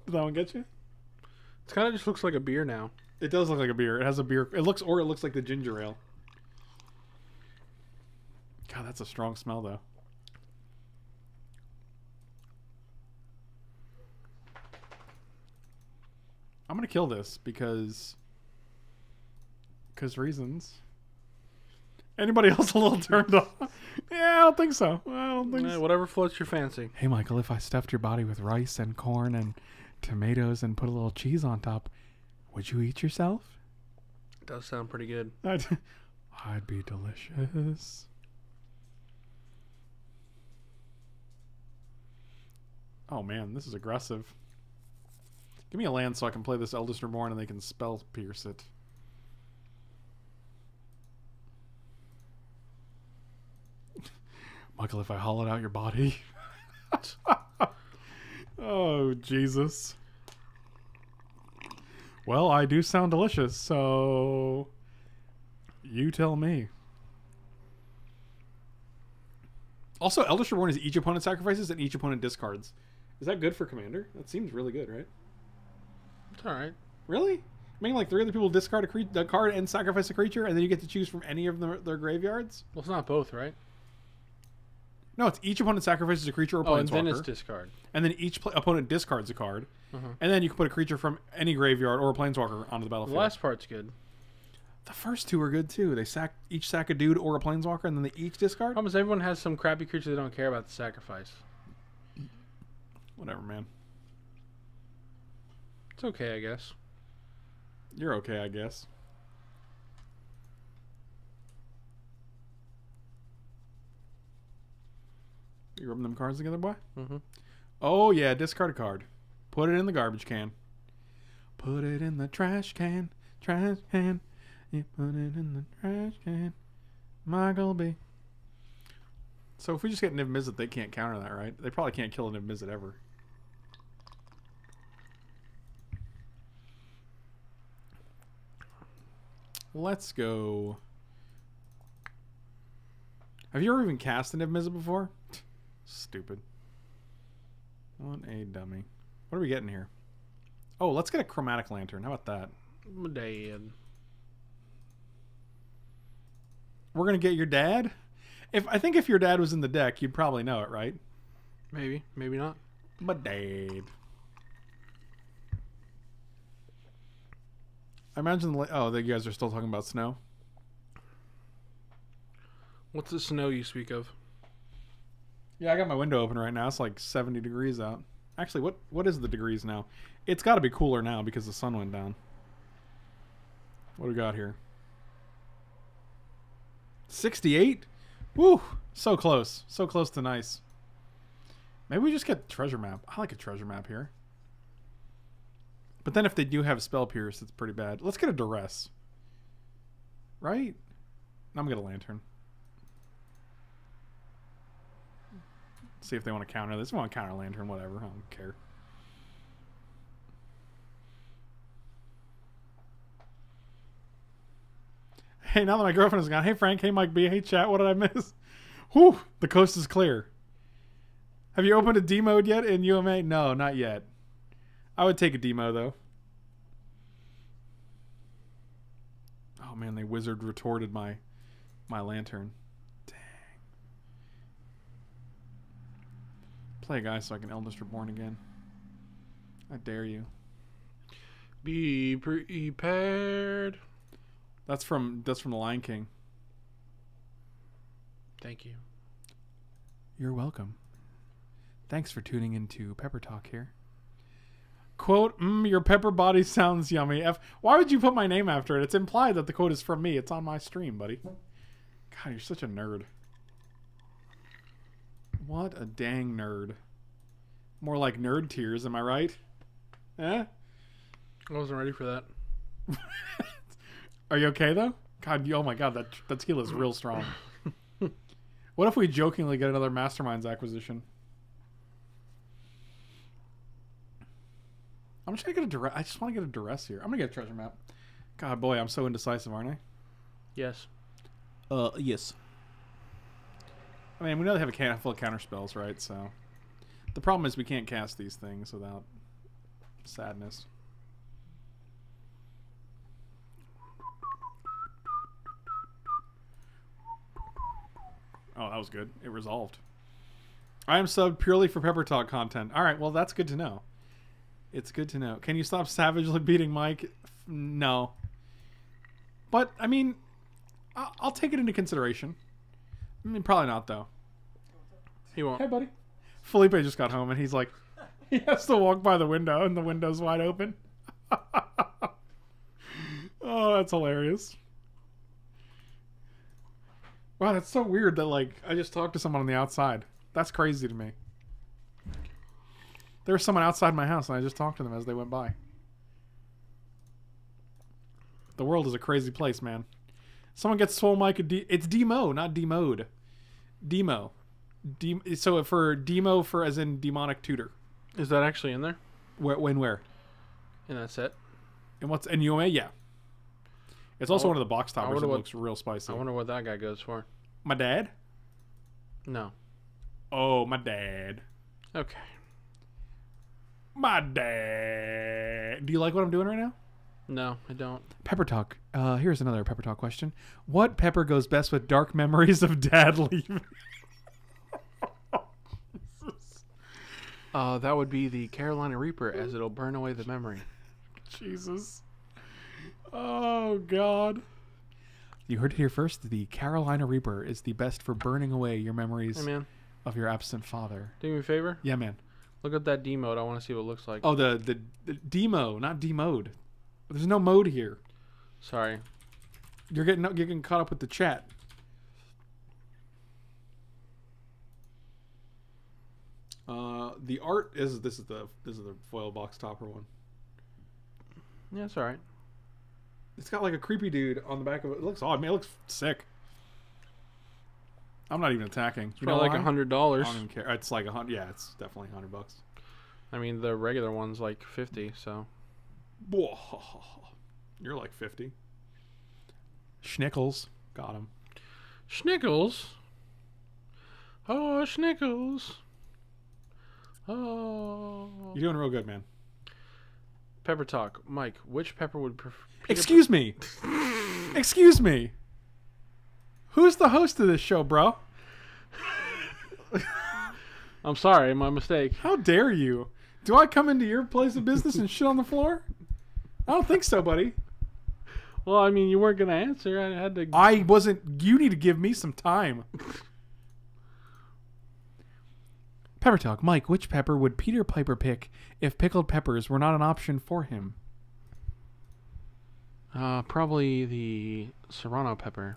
that one get you?
It kind of just looks like a beer now.
It does look like a beer. It has a beer. It looks, or it looks like the ginger ale. God, that's a strong smell, though. I'm gonna kill this because, because reasons. Anybody else a little turned off? Yeah, I don't think so. I don't think
Eh,
so.
whatever floats your fancy.
Hey, Michael, if I stuffed your body with rice and corn and tomatoes and put a little cheese on top, would you eat yourself?
Does sound pretty good.
I'd, I'd be delicious. Oh man, this is aggressive. Give me a land so I can play this Eldest Reborn and they can spell pierce it. Michael, if I hollowed out your body. Oh, Jesus. Well, I do sound delicious, so you tell me. Also, Eldritch Reborn is each opponent sacrifices and each opponent discards. Is that good for Commander? That seems really good, right?
It's all right.
Really? I mean, like three other people discard a, cre- a card and sacrifice a creature, and then you get to choose from any of their, their graveyards?
Well, it's not both, right?
No, it's each opponent sacrifices a creature or
Oh, and then
planeswalker,
it's discard.
and then each pl- opponent discards a card,
Uh-huh.
and then you can put a creature from any graveyard or a planeswalker onto the battlefield.
The
battlefield.
last part's good.
The first two are good too. They sack each sack a dude or a planeswalker, and then they each discard.
Almost everyone has some crappy creature they don't care about the sacrifice.
Whatever, man.
It's okay, I guess.
You're okay, I guess. You rubbing them cards together, boy?
Mhm.
Oh yeah, discard a card. Put it in the garbage can. Put it in the trash can. Trash can. You put it in the trash can. Michael B. So if we just get Niv Mizzet, they can't counter that, right? They probably can't kill a Niv Mizzet ever. Let's go. Have you ever even cast a Niv Mizzet before? Stupid. What a dummy. What are we getting here? Oh, let's get a chromatic lantern. How about that?
My dad.
We're gonna get your dad. If I think if your dad was in the deck, you'd probably know it, right?
Maybe, maybe not.
But dad. I imagine. The, oh, that you guys are still talking about snow.
What's the snow you speak of?
Yeah, I got my window open right now. It's like 70 degrees out. Actually, what what is the degrees now? It's got to be cooler now because the sun went down. What do we got here? 68? Woo! So close. So close to nice. Maybe we just get treasure map. I like a treasure map here. But then if they do have spell pierce, it's pretty bad. Let's get a duress. Right? I'm gonna get a lantern. See if they want to counter this. Want to counter lantern, whatever. I don't care. Hey, now that my girlfriend is gone, hey Frank, hey Mike B, hey chat, what did I miss? Whew, the coast is clear. Have you opened a D mode yet in UMA? No, not yet. I would take a demo though. Oh man, they wizard retorted my my lantern. Play a guy so I can Eldest Reborn again. I dare you.
Be prepared.
That's from that's from the Lion King.
Thank you.
You're welcome. Thanks for tuning into Pepper Talk here. Quote, mm, your pepper body sounds yummy. F why would you put my name after it? It's implied that the quote is from me. It's on my stream, buddy. God, you're such a nerd. What a dang nerd. More like nerd tears, am I right? Eh?
I wasn't ready for that.
Are you okay though? God, you, oh my god, that that tequila is real strong. what if we jokingly get another Masterminds acquisition? I'm just gonna get a duress. I just want to get a duress here. I'm gonna get a treasure map. God, boy, I'm so indecisive, aren't I?
Yes.
Uh, yes. I mean, we know they have a can full of counter spells, right? So, the problem is we can't cast these things without sadness. Oh, that was good. It resolved. I am subbed purely for Pepper Talk content. All right, well, that's good to know. It's good to know. Can you stop savagely beating Mike? No. But, I mean, I'll take it into consideration. I mean, probably not, though.
He won't.
Hey, buddy. Felipe just got home and he's like, he has to walk by the window and the window's wide open. oh, that's hilarious. Wow, that's so weird that, like, I just talked to someone on the outside. That's crazy to me. There was someone outside my house and I just talked to them as they went by. The world is a crazy place, man. Someone gets swole D- It's demo, not demode. Demo. Dem- so for demo for as in demonic tutor.
Is that actually in there?
Where, when, where?
And that's it.
And what's and UMA? Yeah. It's also
I
one of the box toppers
wonder
that
what-
looks real spicy.
I wonder what that guy goes for.
my dad?
No.
Oh, my dad.
Okay.
My dad. Do you like what I'm doing right now?
No, I don't.
Pepper Talk. Uh, here's another Pepper Talk question. What pepper goes best with dark memories of dad leaving?
Uh, that would be the Carolina Reaper, as it'll burn away the memory.
Jesus. Oh, God. You heard it here first. The Carolina Reaper is the best for burning away your memories
Hey
of your absent father.
do me a favor.
Yeah, man.
Look up that D mode. I want to see what it looks like.
Oh, the, the, the demo, not demode. There's no mode here.
Sorry.
You're getting you're getting caught up with the chat. Uh, the art is this is the this is the foil box topper one.
Yeah, it's all right.
It's got like a creepy dude on the back of it. It looks odd. Man, it looks sick. I'm not even attacking.
It's probably like a hundred dollars.
I don't even care. It's like a hundred. Yeah, it's definitely a hundred bucks.
I mean, the regular one's like fifty. So
Whoa. You're like fifty. Schnickles got him.
Schnickles. Oh, Schnickles. Oh.
You're doing real good, man.
Pepper talk, Mike. Which pepper would prefer?
Excuse me. Excuse me. Who's the host of this show, bro?
I'm sorry, my mistake.
How dare you? Do I come into your place of business and shit on the floor? I don't think so, buddy.
Well, I mean, you weren't gonna answer. I had to.
I wasn't. You need to give me some time. Pepper talk, Mike. Which pepper would Peter Piper pick if pickled peppers were not an option for him?
Uh, probably the serrano pepper,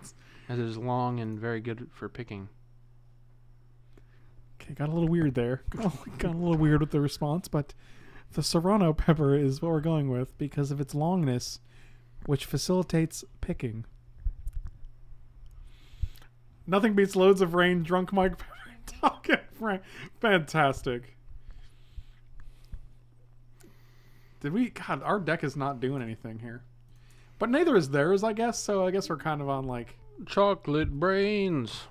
as it is long and very good for picking.
Okay, got a little weird there. Got, got a little weird with the response, but the serrano pepper is what we're going with because of its longness, which facilitates picking. Nothing beats loads of rain, drunk Mike Pepper talking. Frank. Fantastic. Did we? God, our deck is not doing anything here. But neither is theirs, I guess. So I guess we're kind of on like
Chocolate brains.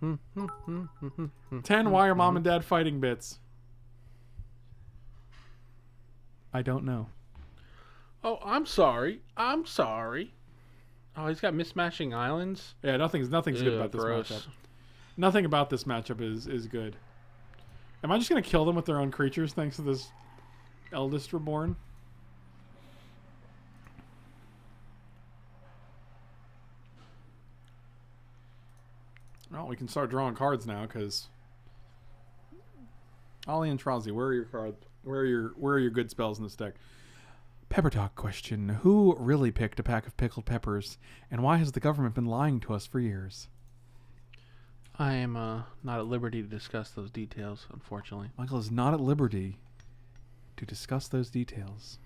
Hmm, hmm, hmm, hmm
ten. Why are mom and dad fighting bits? I don't know.
Oh, I'm sorry. I'm sorry. Oh, he's got mismatching islands.
Yeah, nothing's nothing's good
Ugh,
about this
gross.
matchup. Nothing about this matchup is is good. Am I just gonna kill them with their own creatures thanks to this eldest reborn? Well, we can start drawing cards now because Ali Aintrazi, where are your cards? Where are your where are your good spells in this deck? Pepper Talk question: Who really picked a pack of pickled peppers, and why has the government been lying to us for years?
I am uh, not at liberty to discuss those details, unfortunately.
Michael is not at liberty to discuss those details,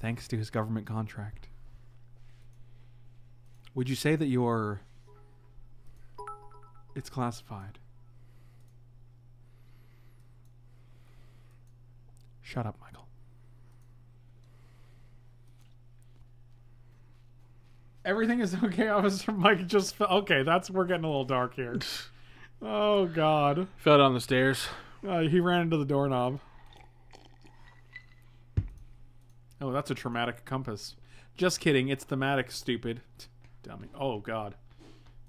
thanks to his government contract. Would you say that you're. It's classified. Shut up, Michael. Everything is okay, Officer Mike. Just fe- okay. That's we're getting a little dark here. Oh God.
Fell down the stairs.
Uh, he ran into the doorknob. Oh, that's a traumatic compass. Just kidding. It's thaumatic, stupid. Dummy. Oh, God.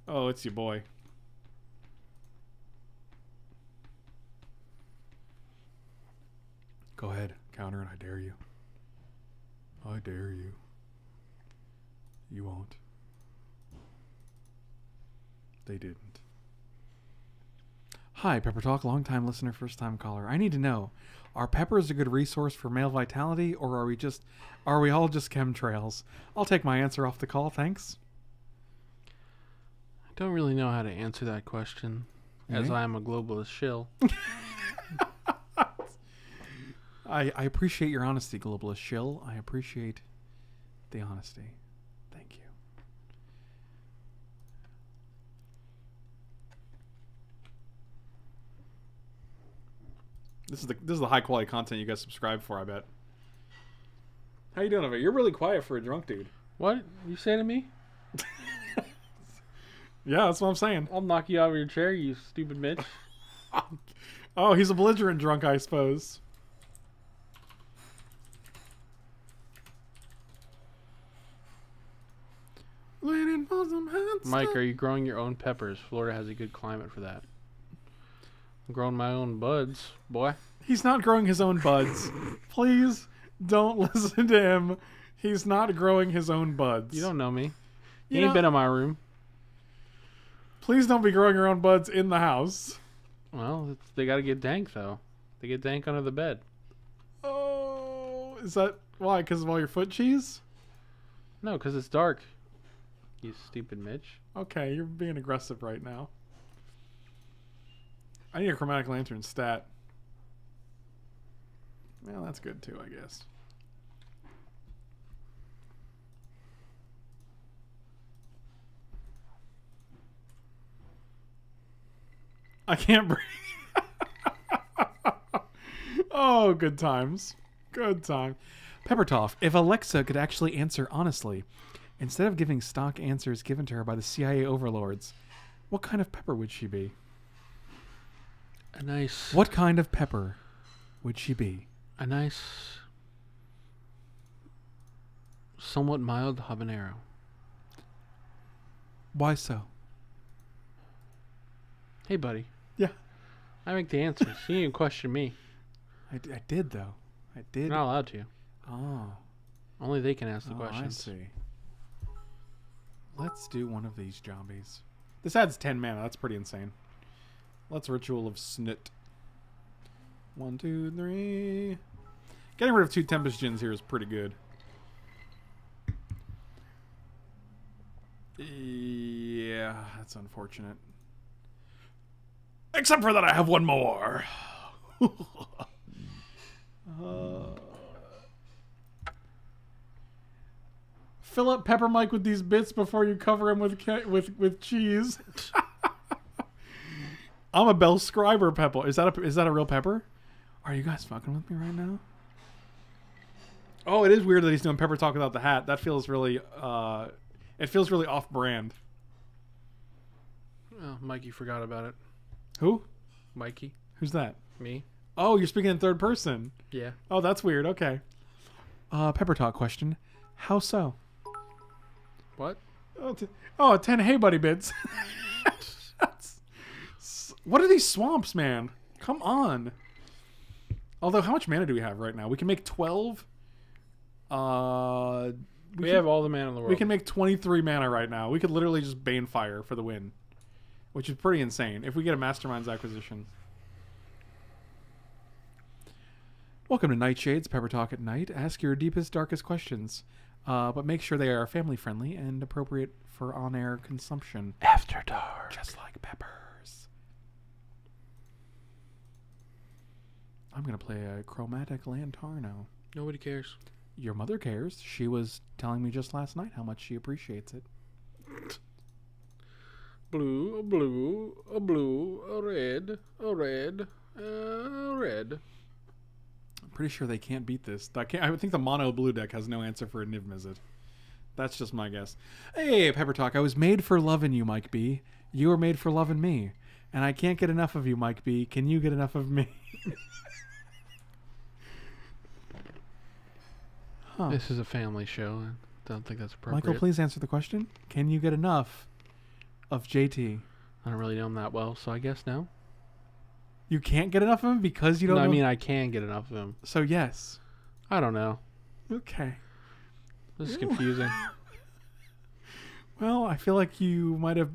Oh, it's your boy. Go ahead. Counter and I dare you. I dare you. You won't. They didn't. Hi, Pepper Talk, long time listener, first time caller. I need to know: Are peppers a good resource for male vitality, or are we just, are we all just chemtrails? I'll take my answer off the call, thanks.
I don't really know how to answer that question, as. I am a globalist shill.
I, I appreciate your honesty, globalist shill. I appreciate the honesty. Thank you. This is the this is the high quality content you guys subscribe for. I bet. How you doing over? here? You're really quiet for a drunk dude.
What you say to me?
Yeah, that's what I'm saying.
I'll knock you out of your chair, you stupid bitch.
Oh, he's a belligerent drunk, I suppose. Waiting for some hot
Mike, are you growing your own peppers? Florida has a good climate for that. I'm growing my own buds, boy.
He's not growing his own buds. Please don't listen to him. He's not growing his own buds.
You don't know me. You,
You
ain't
know-
been in my room.
Please don't be growing your own buds in the house.
Well, it's, they gotta get dank though. They get dank under the bed.
Oh, is that why? Because of all your foot cheese?
No, because it's dark. You stupid Mitch.
Okay, you're being aggressive right now. I need a chromatic lantern stat. Well, that's good too, I guess. I can't breathe. oh, good times. Good time. Pepper Talk, if Alexa could actually answer honestly, instead of giving stock answers given to her by the CIA overlords, what kind of pepper would she be?
A nice.
What kind of pepper would she be?
A nice. Somewhat mild habanero.
Why so?
Hey, buddy.
Yeah,
I make the answers. you didn't even question me.
I, d- I did though. I did.
You're not allowed to.
Oh,
Only they can ask the
oh, I
questions.
see. Let's do one of these zombies. This adds 10 mana. That's pretty insane. Let's Ritual of Soot. One, two, three. Getting rid of two Tempest Djinns here is pretty good. Yeah, that's unfortunate. Except for that I have one more. Uh, fill up Pepper Mike with these bits before you cover him with ca- with with cheese. I'm a Bell Scriber pepper. Is that a is that a real pepper? Are you guys fucking with me right now? Oh, it is weird that he's doing pepper talk without the hat. That feels really uh, it feels really off brand.
Oh, Mikey forgot about it.
Who?
Mikey,
Who's that?
me.
Oh, you're speaking in third person.
Yeah.
Oh, that's weird. Okay. Uh, pepper talk question. How so?
What?
Oh, t- oh 10 Hey Buddy bits. What are these swamps, man? Come on. Although, how much mana do we have right now? We can make 12. Uh,
We,
can,
have all the mana in the world.
we can make 23 mana right now. We could literally just Banefire for the win, which is pretty insane if we get a Masterminds acquisition. Welcome to Nightshades, Pepper Talk at Night. Ask your deepest, darkest questions, uh, but make sure they are family friendly and appropriate for on air consumption.
After dark.
Just like peppers. I'm going to play a Chromatic Lantarno.
Nobody cares.
Your mother cares. She was telling me just last night how much she appreciates it.
Blue, a blue, a blue, a red, a red, a red.
Pretty sure they can't beat this. I, can't, I think the mono blue deck has no answer for a Niv Mizzet. That's just my guess. Hey, Pepper Talk. I was made for loving you, Mike B. You were made for loving me. And I can't get enough of you, Mike B. Can you get enough of me? huh.
This is a family show. I don't think that's appropriate.
Michael, please answer the question. Can you get enough of JT?
I don't really know him that well, so I guess no.
You can't get enough of him because you don't
No, I
know-
mean, I can get enough of him.
So, yes.
I don't know.
Okay.
This is confusing.
Well, I feel like you might have.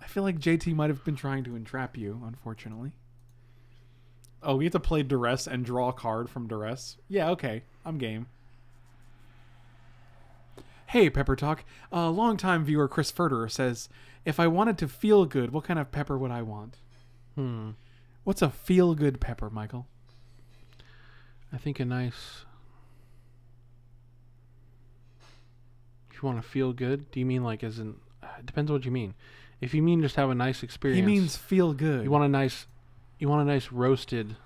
I feel like JT might have been trying to entrap you, unfortunately. Oh, we have to play Duress and draw a card from Duress? Yeah, okay. I'm game. Hey, Pepper Talk. A uh, longtime viewer Chris Ferderer says, If I wanted to feel good, what kind of pepper would I want?
hmm.
What's a feel good pepper, Michael?
I think a nice. If you want to feel good, do you mean like as in? Uh, it depends on what you mean. If you mean just have a nice experience,
He means feel good.
you want a nice, you want a nice roasted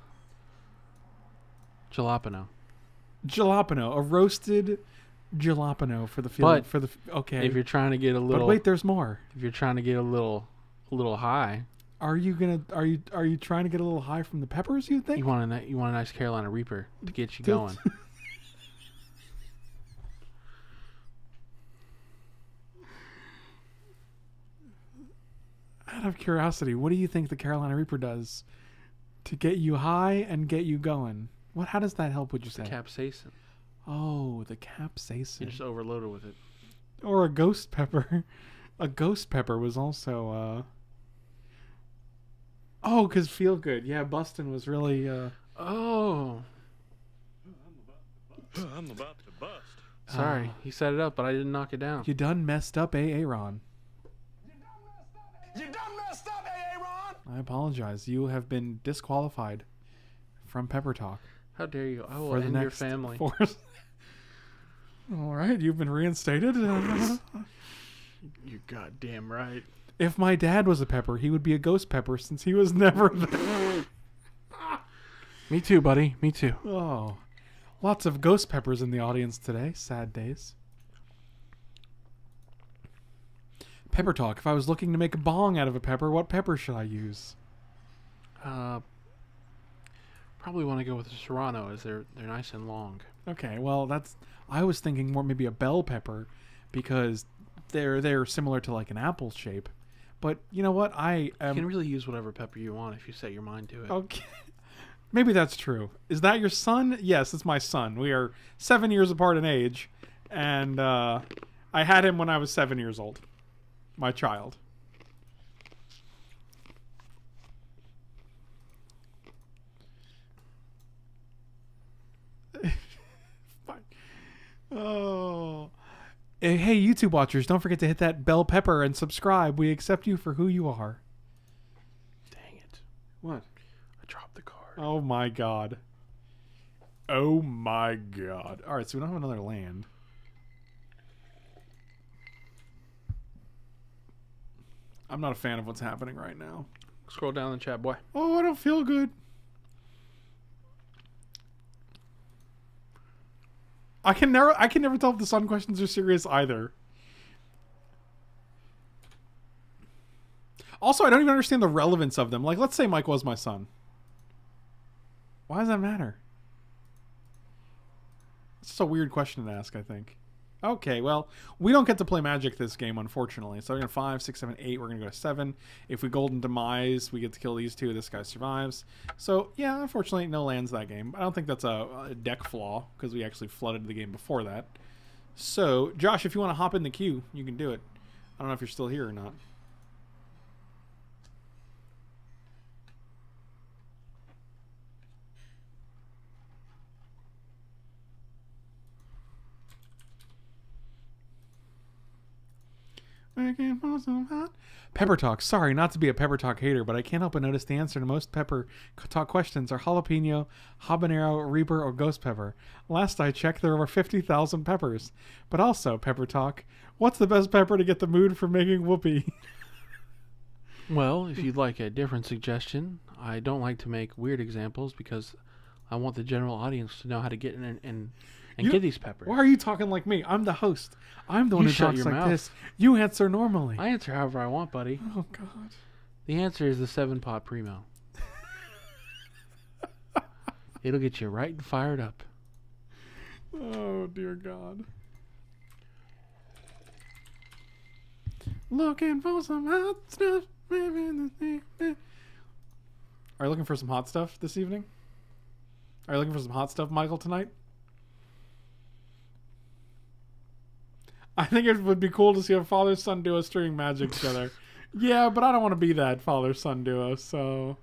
Jalapeno.
jalapeno, a roasted jalapeno for the feel
but
for the okay.
If you're trying to get a
but
little,
wait, there's more.
if you're trying to get a little, a little high,
Are you gonna? Are you? Are you trying to get a little high from the peppers? You think?
you want a you want a nice Carolina Reaper to get you going.
Out of curiosity, what do you think the Carolina Reaper does to get you high and get you going? What? How does that help? Would you say?
Capsaicin.
oh, the capsaicin.
You're just overloaded with it.
or a ghost pepper. A ghost pepper was also. uh Oh, because feel good. Yeah, Bustin was really. uh
Oh,
I'm about to bust.
sorry.
Ah.
He set it up, but I didn't knock it down.
You done messed up, Aaron.
You done messed up, Aaron!
I apologize. You have been disqualified from Pepper Talk
How dare you? I will
for the
end
next
your family.
four- All right, you've been reinstated.
You're goddamn right.
If my dad was a pepper, he would be a ghost pepper since he was never there.
Me too, buddy. Me too.
Oh, lots of ghost peppers in the audience today. Sad days. Pepper talk. If I was looking to make a bong out of a pepper, what pepper should I use?
Uh, probably want to go with the Serrano, as they're they're nice and long.
Okay, well that's. I was thinking more maybe a bell pepper, because they're they're similar to like an apple shape. But you know what? I
You can really use whatever pepper you want if you set your mind to it.
Okay. Maybe that's true. Is that your son? Yes, it's my son. We are seven years apart in age, and uh, I had him when I was seven years old. My child. Fine. Oh. Eh, Hey, YouTube watchers, don't forget to hit that bell pepper and subscribe. We accept you for who you are.
Dang it!
What?
I dropped the card.
Oh my god. Oh my god. Alright, so we don't have another land. I'm not a fan of what's happening right now.
Scroll down the chat, boy.
Oh, I don't feel good. I can never I can never tell if the sun questions are serious either. Also, I don't even understand the relevance of them. Like, let's say Mike was my son. Why does that matter? It's just a weird question to ask, I think. Okay, well, we don't get to play Magic this game, unfortunately. So we're going to 5, 6, 7, 8. We're going to go to 7. If we Golden Demise, we get to kill these two. This guy survives. So, yeah, unfortunately, no lands that game. I don't think that's a, a deck flaw, because we actually flooded the game before that. So, Josh, if you want to hop in the queue, you can do it. I don't know if you're still here or not. Pepper Talk. Sorry, not to be a Pepper Talk hater, but I can't help but notice the answer to most Pepper Talk questions are jalapeno, habanero, reaper, or ghost pepper. Last I checked, there were 50,000 peppers. But also, Pepper Talk, what's the best pepper to get the mood for making whoopee?
Well, if you'd like a different suggestion, I don't like to make weird examples because I want the general audience to know how to get in and and, and
You-
get these peppers.
Why are you talking like me? I'm the host. I'm the one
You
who
shut
talks
your
like
mouth.
this. You answer normally.
I answer however I want, buddy.
oh, God.
The answer is the seven pot primo. It'll get you right and fired up.
Oh dear God. Looking for some hot stuff. maybe in the evening. Are you looking for some hot stuff this evening? Are you looking for some hot stuff, Michael, tonight? I think it would be cool to see a father son duo streaming magic together. yeah, but I don't want to be that father son duo, so.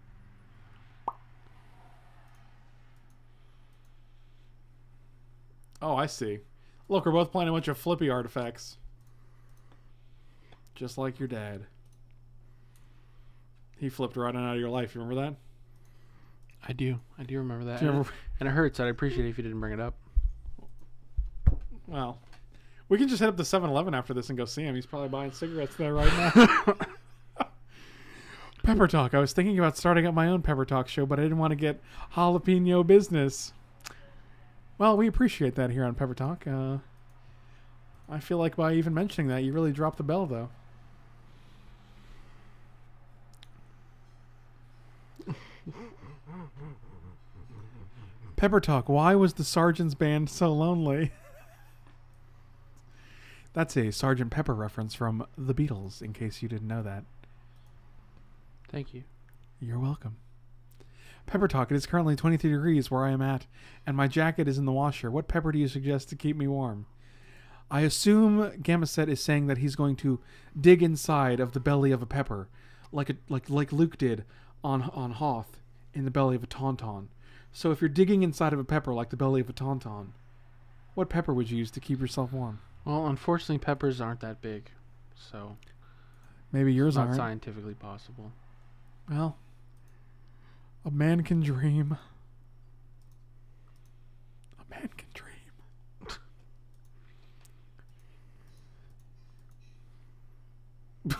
Oh, I see. Look, we're both playing a bunch of flippy artifacts. Just like your dad. He flipped right on out of your life. You remember that?
I do. I do remember that.
Do
And,
remember-
and it hurts. I'd appreciate it if you didn't bring it up.
Well, we can just hit up the 7 Eleven after this and go see him. He's probably buying cigarettes there right now. Pepper Talk. I was thinking about starting up my own Pepper Talk show, but I didn't want to get jalapeno business. Well, we appreciate that here on Pepper Talk. Uh, I feel like by even mentioning that, you really dropped the bell, though. Pepper Talk. Why was the Sergeant's band so lonely? That's a Sergeant Pepper reference from the Beatles, in case you didn't know that.
Thank you.
You're welcome. Pepper Talk, it is currently 23 degrees where I am at, and my jacket is in the washer. What pepper do you suggest to keep me warm? I assume Gamaset is saying that he's going to dig inside of the belly of a pepper, like a, like like Luke did on on Hoth in the belly of a tauntaun. So if you're digging inside of a pepper like the belly of a tauntaun, what pepper would you use to keep yourself warm?
Well, unfortunately, peppers aren't that big, so
Maybe yours
not
aren't.
scientifically possible.
Well, a man can dream. A man can dream.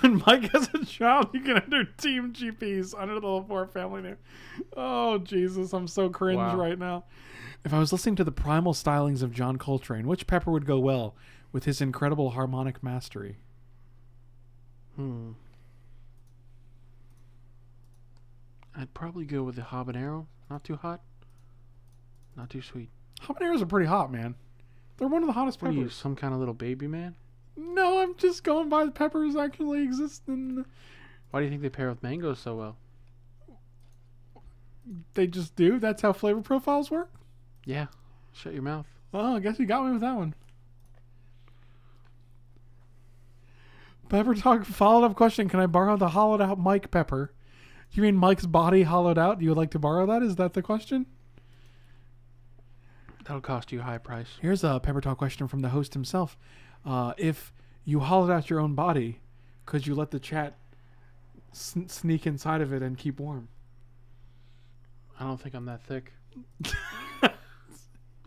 When Mike has a child, you can enter Team GPS under the LaFour family name. Oh, Jesus, I'm so cringe
Wow.
right now. If I was listening to the primal stylings of John Coltrane, which pepper would go well with his incredible harmonic mastery?
Hmm. I'd probably go with the habanero. Not too hot. Not too sweet.
Habaneros are pretty hot, man. They're one of the hottest
What are you, some kind of little baby man?
No, I'm just going by the peppers actually exist and
Why do you think they pair with mangoes so well?
they just do. That's how flavor profiles work.
Yeah. Shut your mouth.
Oh, I guess you got me with that one. Pepper Talk followed up question Can I borrow the hollowed out Mike pepper? You mean Mike's body hollowed out? You would like to borrow that? Is that the question?
That'll cost you a high price.
Here's a Pepper Talk question from the host himself. Uh, if you hollowed out your own body, could you let the chat sn- sneak inside of it and keep warm?
I don't think I'm that thick. I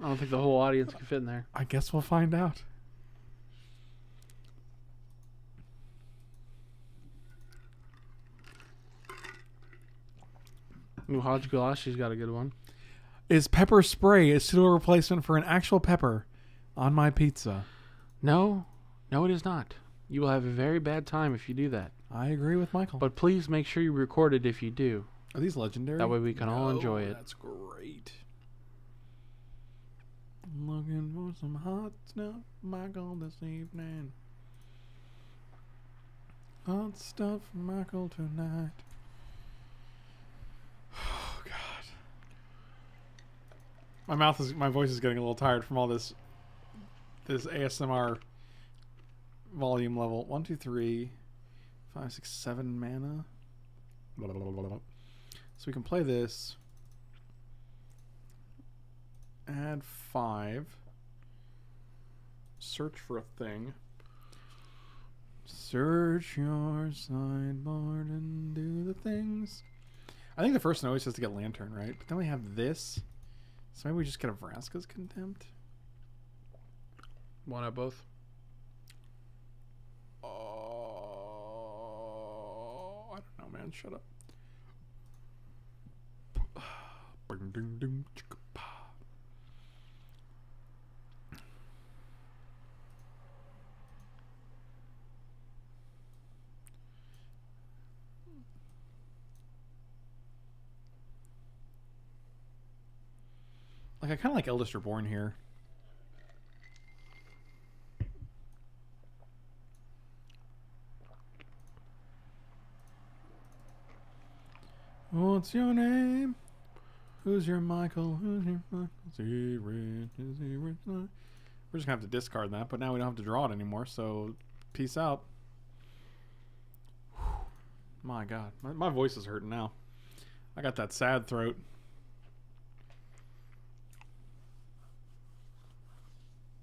don't think the whole audience can fit in there.
I guess we'll find out.
Ooh, Haj she's got a good one.
Is pepper spray a suitable replacement for an actual pepper on my pizza?
No, no, it is not. You will have a very bad time if you do that.
I agree with Michael.
But please make sure you record it if you do.
are these legendary?
That way we can all enjoy it.
That's great. Looking for some hot stuff, Michael, this evening. Hot stuff, Michael, tonight. Oh God. My mouth is, my voice is getting a little tired from all this, this ASMR volume level. One, two, three, five, six, seven mana. Blah, blah, blah. So we can play this. Add five. Search for a thing. Search your sideboard and do the things. I think the first one always has to get lantern, right? But then we have this. So maybe we just get a Vraska's contempt.
Want to both?
Oh, I don't know, man. Shut up. Like I kind of like Eldest Reborn here. What's your name? Who's your Michael? Who's your Michael? Is he rich? Is he rich? We're just gonna have to discard that, but now we don't have to draw it anymore. So, peace out. Whew. My God, my, my voice is hurting now. I got that sad throat.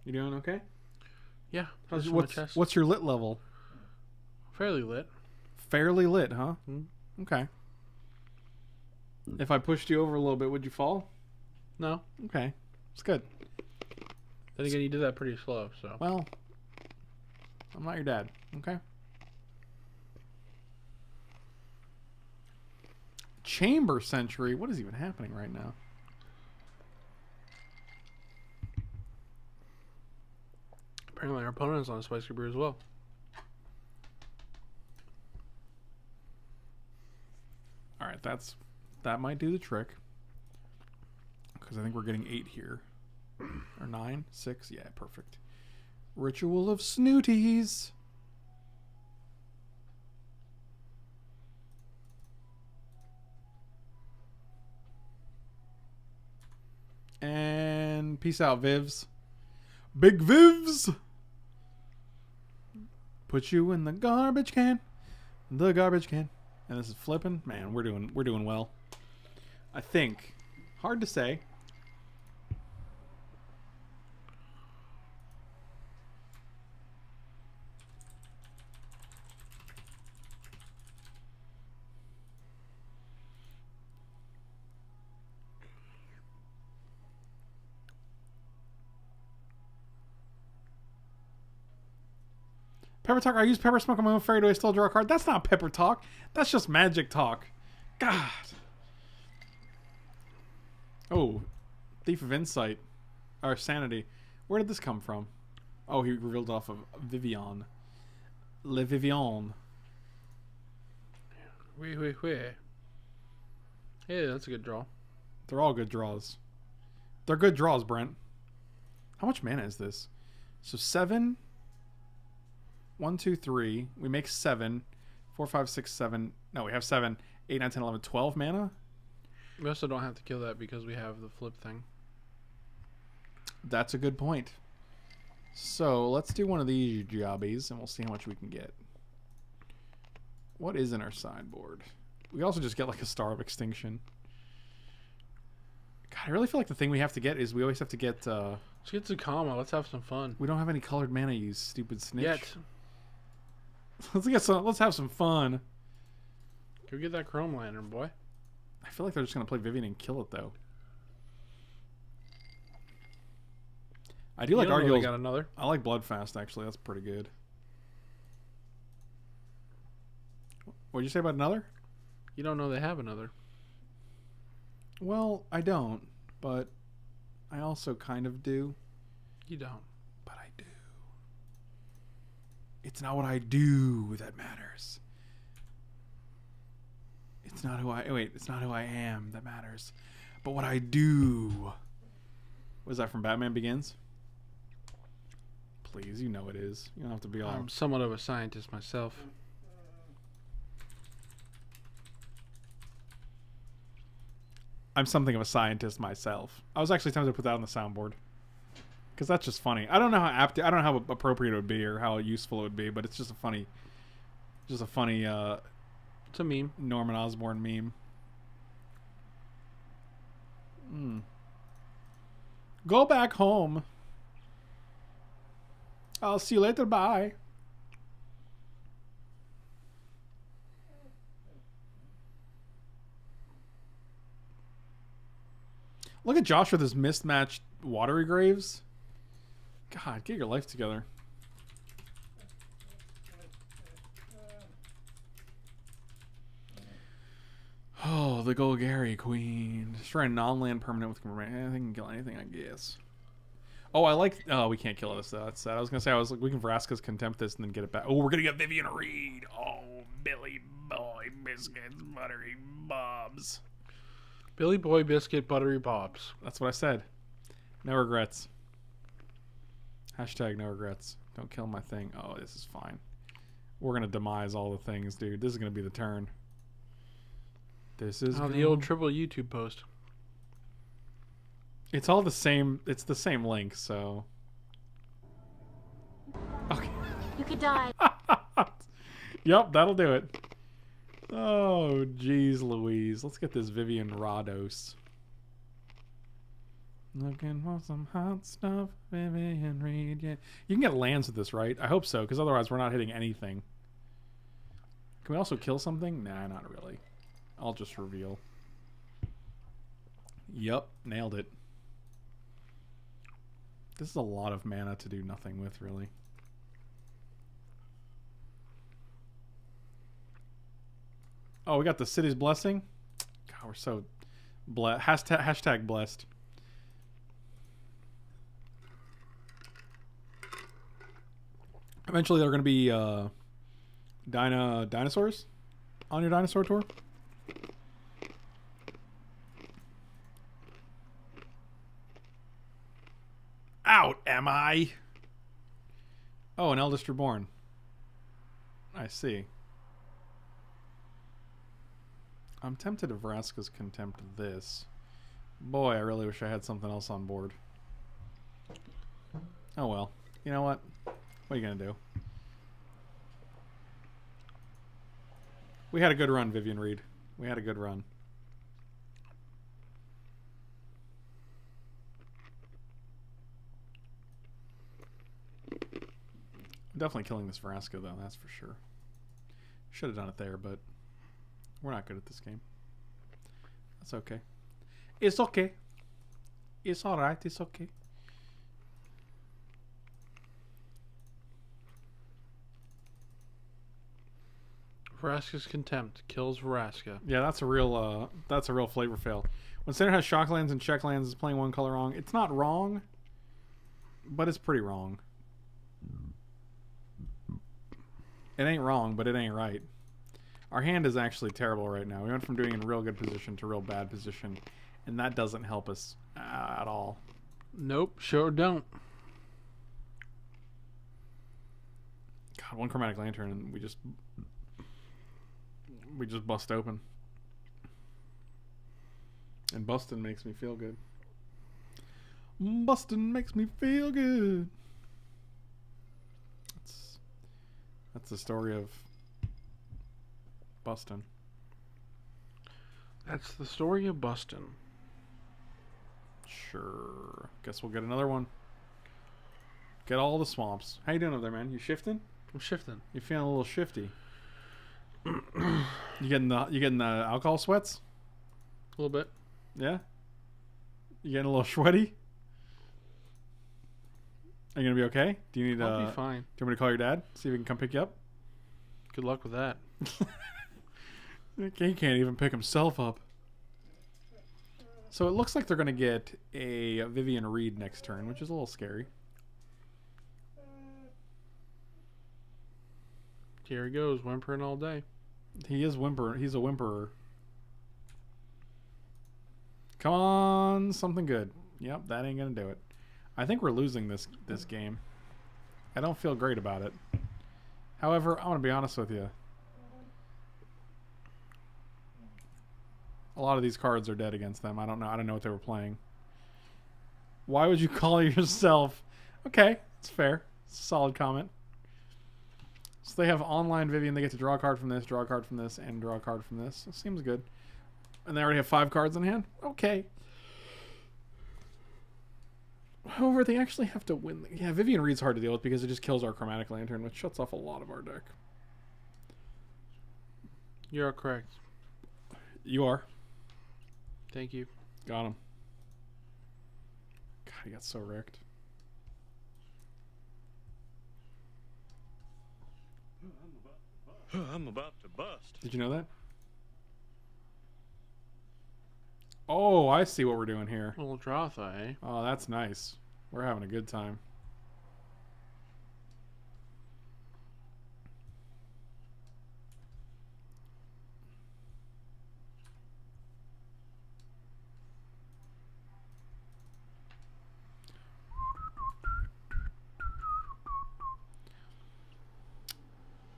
You doing okay?
Yeah.
How's,
just on my
what's,
chest.
what's your lit level?
fairly lit?
Fairly lit, huh?
Hmm.
Okay. If I pushed you over a little bit, would you fall?
No.
Okay, it's good.
Then again, you did that pretty slow, so.
Well, I'm not your dad. Okay. Chamber Sentry. What is even happening right now?
Apparently, our opponent's on a spicy brew as well.
All right, that's that might do the trick. Because I think we're getting eight here, or nine, six. Yeah, perfect. Ritual of Snooties. And peace out, Vivs. Big Vivs. Put you in the garbage can. The garbage can. And this is flipping. Man, we're doing we're doing well. I think. Hard to say. Pepper talk. I use pepper smoke on my own fairy. Do I still draw a card? That's not pepper talk. That's just magic talk. God. Oh, thief of insight, or sanity. Where did this come from? Oh, he revealed off of Vivien. Le Vivien.
Wait, wait, wait. Yeah, that's a good draw.
They're all good draws. They're good draws, Brent. How much mana is this? So seven. One, two, three. We make seven. Four, five, six, seven. No, we have seven. Eight, nine, ten, eleven, twelve mana.
We also don't have to kill that because we have the flip thing.
That's a good point. So let's do one of these jobbies and we'll see how much we can get. What is in our sideboard? We also just get like a Star of Extinction. God, I really feel like the thing we have to get is we always have to get. uh
Let's get Zacama. Let's have some fun.
We don't have any colored mana, you stupid snitch.
Yet.
Let's get some. Let's have some fun.
Go get that Chrome Lantern, boy.
I feel like they're just gonna play Vivien and kill it though. I do
You
like
don't know they
Arguel's.
got another.
I like Bloodfast actually. That's pretty good. What'd you say about another?
You don't know they have another.
Well, I don't, but I also kind of do.
You don't.
But I do. It's not what I do that matters. It's not who I wait. It's not who I am that matters, but what I do. Was that from Batman Begins? Please, you know it is. You don't have to be all.
I'm somewhat of a scientist myself.
I'm something of a scientist myself. I was actually tempted to put that on the soundboard because that's just funny. I don't know how apt, I don't know how appropriate it would be or how useful it would be, but it's just a funny, just a funny uh,
It's a meme.
Norman Osborn meme. Hmm. Go back home. I'll see you later. Bye. Look at Josh with his mismatched watery graves. God, get your life together. Oh, the Golgari Queen. Destroy a non-land permanent with permanent. I think can kill anything, I guess. Oh, I like. Oh, we can't kill this. Though. That's sad. I was gonna say I was like, we can Vraska's contempt this and then get it back. Oh, we're gonna get Vivien Reid. Oh, Billy Boy biscuits, buttery bobs.
Billy Boy Biscuit Buttery Bobs.
That's what I said. No regrets. Hashtag no regrets. Don't kill my thing. Oh, this is fine. We're gonna demise all the things, dude. This is gonna be the turn. This is
Oh, the old triple YouTube post.
It's all the same. It's the same link, so. Okay.
You could die.
yep, that'll do it. Oh, jeez, Louise. Let's get this Vivian Rados. Looking for some hot stuff, Vivien Reid. Yeah, you can get lands with this, right? I hope so, because otherwise we're not hitting anything. Can we also kill something? Nah, not really. I'll just reveal. Yep, nailed it. This is a lot of mana to do nothing with, really. Oh, we got the city's blessing. God, we're so blessed. Hashtag, hashtag blessed. Eventually, there are going to be uh, dino dinosaurs on your dinosaur tour. Out am I? Oh, an eldest reborn. I see. I'm tempted to Vraska's contempt this. Boy, I really wish I had something else on board. Oh well. You know what? What are you gonna do? We had a good run, Vivien Reid. We had a good run. Definitely killing this Vraska though, that's for sure. Should have done it there, but we're not good at this game. That's okay. It's okay. It's alright, it's okay.
Vraska's contempt kills Vraska.
Yeah, that's a real uh that's a real flavor fail. When center has shocklands and checklands is playing one color wrong, it's not wrong, but it's pretty wrong. It ain't wrong, but it ain't right. Our hand is actually terrible right now. We went from doing in real good position to real bad position, and that doesn't help us uh, at all.
Nope, sure don't.
God, one chromatic lantern and we just we just bust open. And busting makes me feel good. Busting makes me feel good. That's that's the story of busting.
That's the story of Bustin.
Sure. Guess we'll get another one. Get all the swamps. How you doing over there, man? You shifting?
I'm shifting.
You feeling a little shifty? You getting the you getting the alcohol sweats?
A little bit.
Yeah. You getting a little sweaty? Are you gonna be okay? Do you need
I'll
uh,
be fine.
Do you want me to call your dad? See if he can come pick you up.
Good luck with that.
He can't even pick himself up. So it looks like they're gonna get a Vivien Reid next turn, which is a little scary.
Here he goes, whimpering all day.
He is whimper. He's a whimperer. Come on, something good. Yep, that ain't gonna do it. I think we're losing this this game. I don't feel great about it. However, I'm gonna be honest with you. A lot of these cards are dead against them. I don't know. I don't know what they were playing. Why would you call yourself? Okay, it's fair. Solid comment. So they have online Vivien. They get to draw a card from this, draw a card from this, and draw a card from this. It seems good. And they already have five cards in hand. Okay. However, they actually have to win. Yeah, Vivien Reid's hard to deal with because it just kills our Chromatic Lantern, which shuts off a lot of our deck.
You're correct.
You are.
Thank you.
Got him. God, he got so wrecked.
I'm about to bust.
Did you know that? Oh, I see what we're doing here.
Little Drotha, eh?
Oh, that's nice. We're having a good time.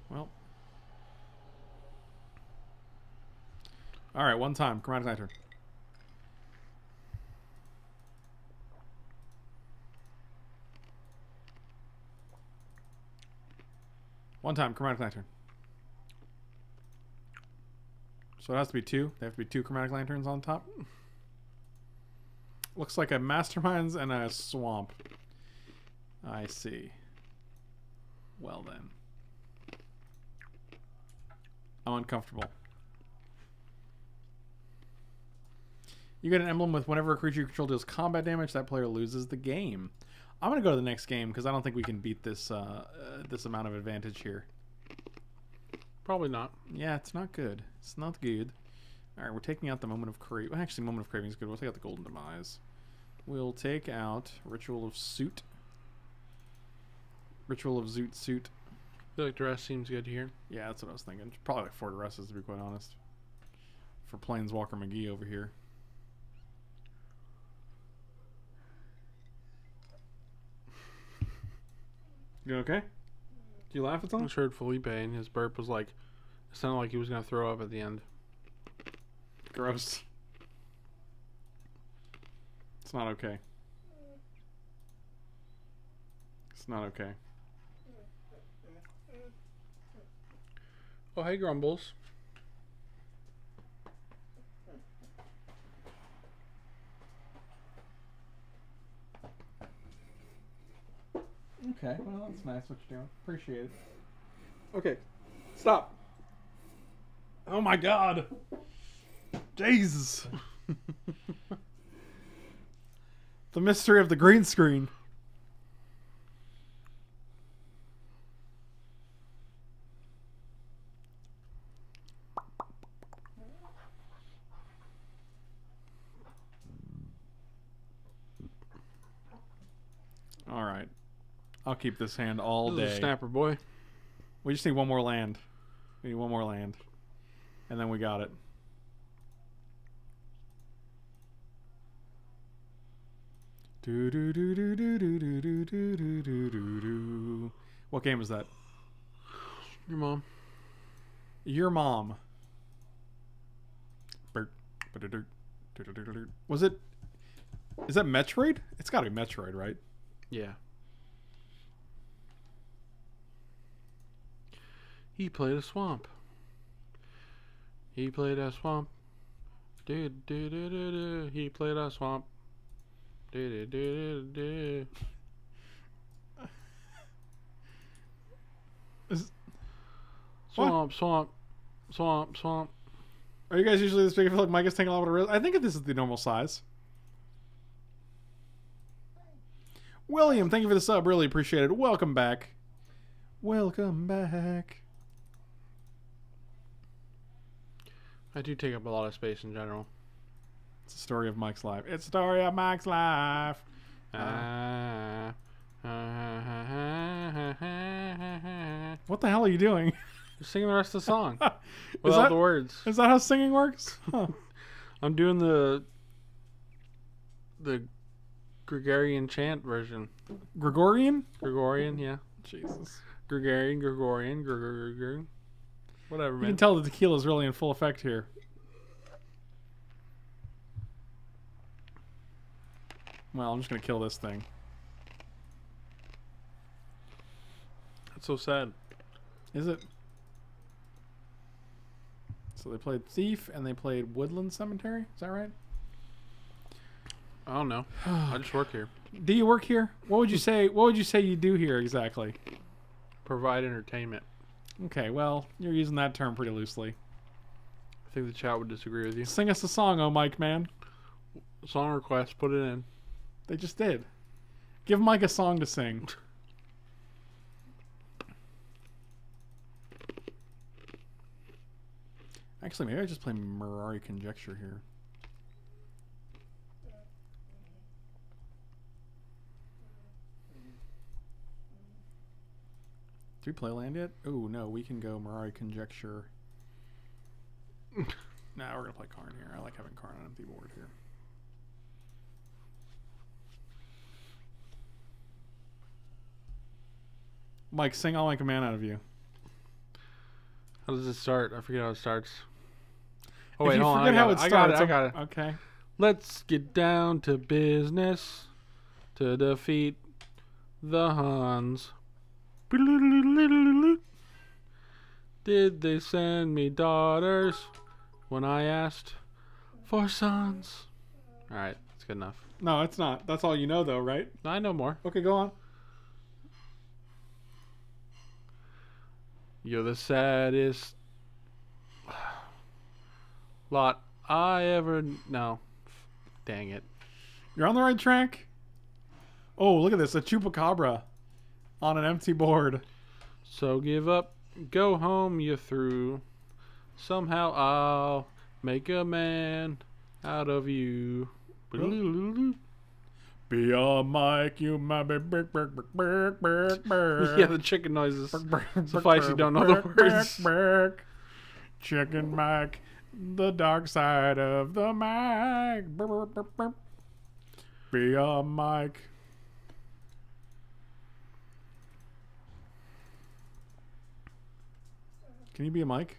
Well. All right, one time. Chromatic Lantern. One time, chromatic lantern. So it has to be two. They have to be two chromatic lanterns on top. Looks like a masterminds and a swamp. I see. Well then. I'm uncomfortable. You get an emblem with whenever a creature you control deals combat damage, that player loses the game. I'm gonna go to the next game because I don't think we can beat this uh, uh, this amount of advantage here.
Probably not.
Yeah, it's not good. It's not good. All right, we're taking out the moment of craving. Well, actually, moment of craving is good. We'll take out the golden demise. We'll take out ritual of soot. Ritual of zoot suit.
I feel like the rest seems good here.
Yeah, that's what I was thinking. Probably like Fort Arrestas, to be quite honest. For Planeswalker McGee over here. You okay? Do you laugh at
I
something?
just heard Felipe and his burp was like, it sounded like he was gonna throw up at the end.
Gross. It's not okay. It's not okay.
Oh, hey, Grumbles.
Okay, well that's nice what you're doing. Appreciate it. Okay, stop. Oh my god. Jesus. the mystery of the green screen. All right. I'll keep this hand all
This
day.
snapper boy.
We just need one more land. We need one more land. And then we got it. Do do do do do do do do do do do do do. What game is that?
Your mom.
Your mom. Was it? Is that Metroid? It's got to be Metroid, right?
Yeah. He played a swamp. He played a swamp. Do do do do do. He played a swamp. Do do do do do.
Is-
Swamp, swamp, swamp, swamp.
Are you guys usually this big? I feel like Mike is taking a lot of risk. I think this is the normal size. William, thank you for the sub. Really appreciate it. Welcome back. Welcome back.
I do take up a lot of space in general.
It's the story of Mike's life. It's the story of Mike's life.
Ah.
What the hell are you doing?
Just singing the rest of the song without
that,
the words.
is that how singing works? Huh.
I'm doing the the Gregorian chant version.
Gregorian?
Gregorian, yeah.
Jesus.
Gregorian, Gregorian, Gregorian. Whatever,
You can tell the tequila is really in full effect here. Well, I'm just going to kill this thing.
That's so sad.
Is it? So they played Thief and they played Woodland Cemetery. Is that right?
I don't know. Oh, I just work here.
Do you work here? What would you say? What would you say you do here exactly?
Provide entertainment.
Okay, well, you're using that term pretty loosely.
I think the chat would disagree with you.
Sing us a song, oh Mike, man.
Song request, put it in.
They just did. Give Mike a song to sing. Actually, maybe I just play Mirari Conjecture here. Do we play land yet? Oh no, we can go Mirari Conjecture. nah, we're gonna play Karn here. I like having Karn on empty board here. Mike, sing i all my command out of you.
How does it start? I forget how it starts. Oh
if
wait,
you
hold on.
forget
I
how
got
it
it. I got it. I got it.
Okay.
Let's get down to business to defeat the Huns. Did they send me daughters when I asked for sons? Alright, that's good enough.
No, it's not. That's all you know, though, right?
I know more.
Okay, go on.
You're the saddest lot I ever. No. Dang it.
You're on the right track. Oh, look at this. A chupacabra on an empty board.
So give up, go home, you're through. Somehow I'll make a man out of you.
Be a Mike, you might be brick, brick, brick, brick, brick, brick.
yeah, the chicken noises. Suffice you don't know the words.
Chicken Mike, the dark side of the brr. Be a Mike. Can you be a Mike?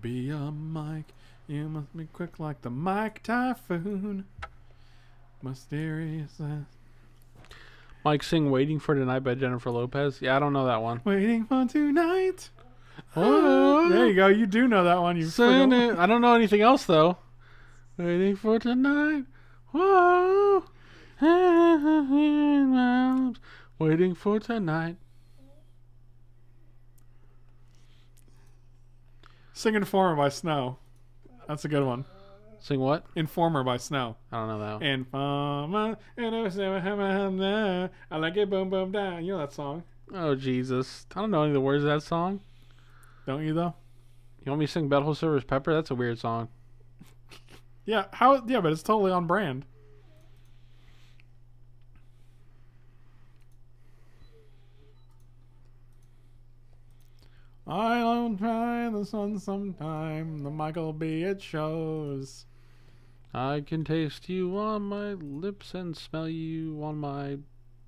Be a Mike. You must be quick like the Mike Typhoon. Mysterious.
Mike sing "Waiting for Tonight" by Jennifer Lopez. Yeah, I don't know that one.
Waiting for tonight.
Oh, ah,
There you go. You do know that one. You
it. I don't know anything else though. Waiting for tonight. Whoa. Waiting for tonight.
Sing Informer by Snow. That's a good one.
Sing what?
Informer by Snow.
I don't know that one.
Informer. and I I like it boom boom down. You know that song,
Oh Jesus! I don't know any of the words of that song.
don't you though?
You want me to sing Butthole Surfers Pepper? That's a weird song.
Yeah, how yeah, but it's totally on brand. I don't try the sun sometime. The Michael B. It shows.
I can taste you on my lips and smell you on my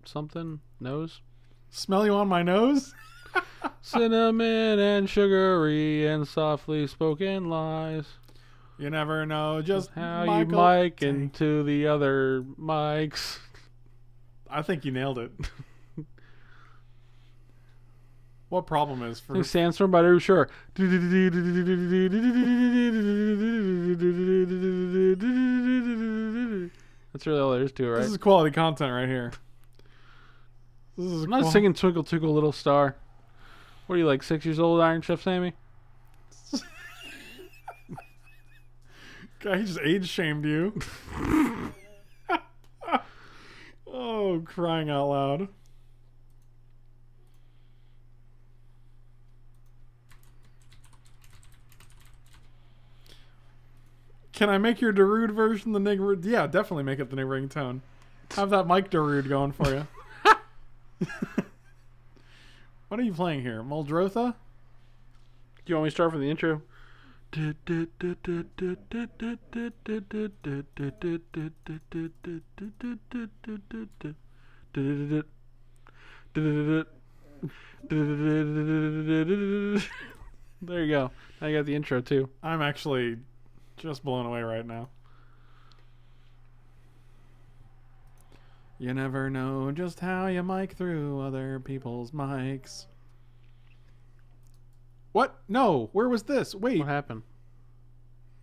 something nose.
Smell you on my nose?
Cinnamon and sugary and softly spoken lies.
You never know just
How
Michael
you mic into the other mics.
I think you nailed it. what problem is for
Sandstorm by Shore. That's really all there is to it, right?
this is quality content right here. This is
I'm not
qual-
singing Twinkle Twinkle Little Star. What are you like, six years old, Iron Chef Sammy?
God, he just age shamed you. oh, crying out loud. Can I make your Darude version the Nig? Yeah, definitely make it the Nig ringtone. Have that Mike Darude going for you. what are you playing here? Muldrotha?
Do you want me to start from the intro? There you go. I got the intro too.
I'm actually just blown away right now. You never know just how you mic through other people's mics. What? No, where was this? Wait.
What happened?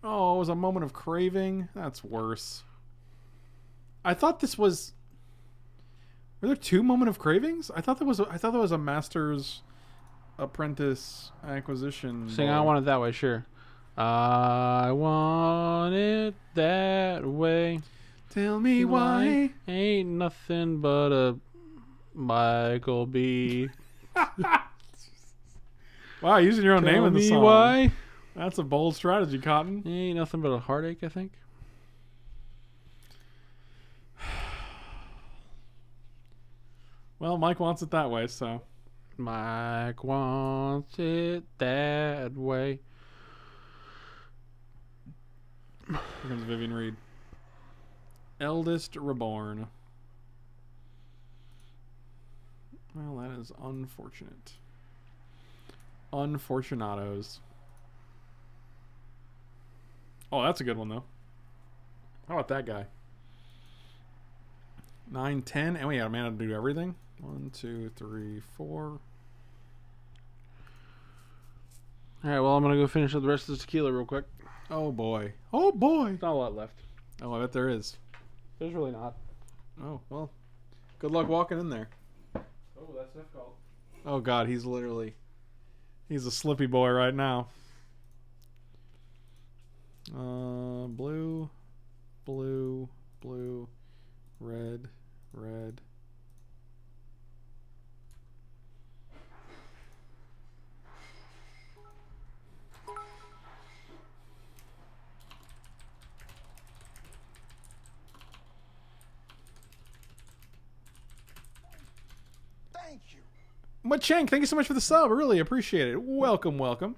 Oh, it was a moment of craving. That's worse. I thought this was. Were there two moment of cravings? I thought that was. A, I thought that was a master's apprentice acquisition. Ball.
I want it that way, sure. I want it that way.
Tell me why.
Ain't nothing but a Michael B.
Wow, using your own name in the song.
why.
That's a bold strategy, Cotton.
Ain't nothing but a heartache, I think.
Well, Mike wants it that way, so
Mike wants it that way.
Here comes Vivien Reid. Eldest reborn. Well, that is unfortunate. Unfortunatos. Oh, that's a good one though. How about that guy? Nine, ten, and we had a man to do everything. One, two, three, four.
All right, well, I'm going to go finish up the rest of the tequila real quick.
Oh boy. Oh boy.
Not a lot left.
Oh, I bet there is.
There's really not.
Oh well. Good luck walking in there.
Oh, that's difficult.
Oh god, he's literally he's a slippy boy right now. Uh blue, blue, blue, red, red. Machank, thank you so much for the sub. I really appreciate it. Welcome, welcome.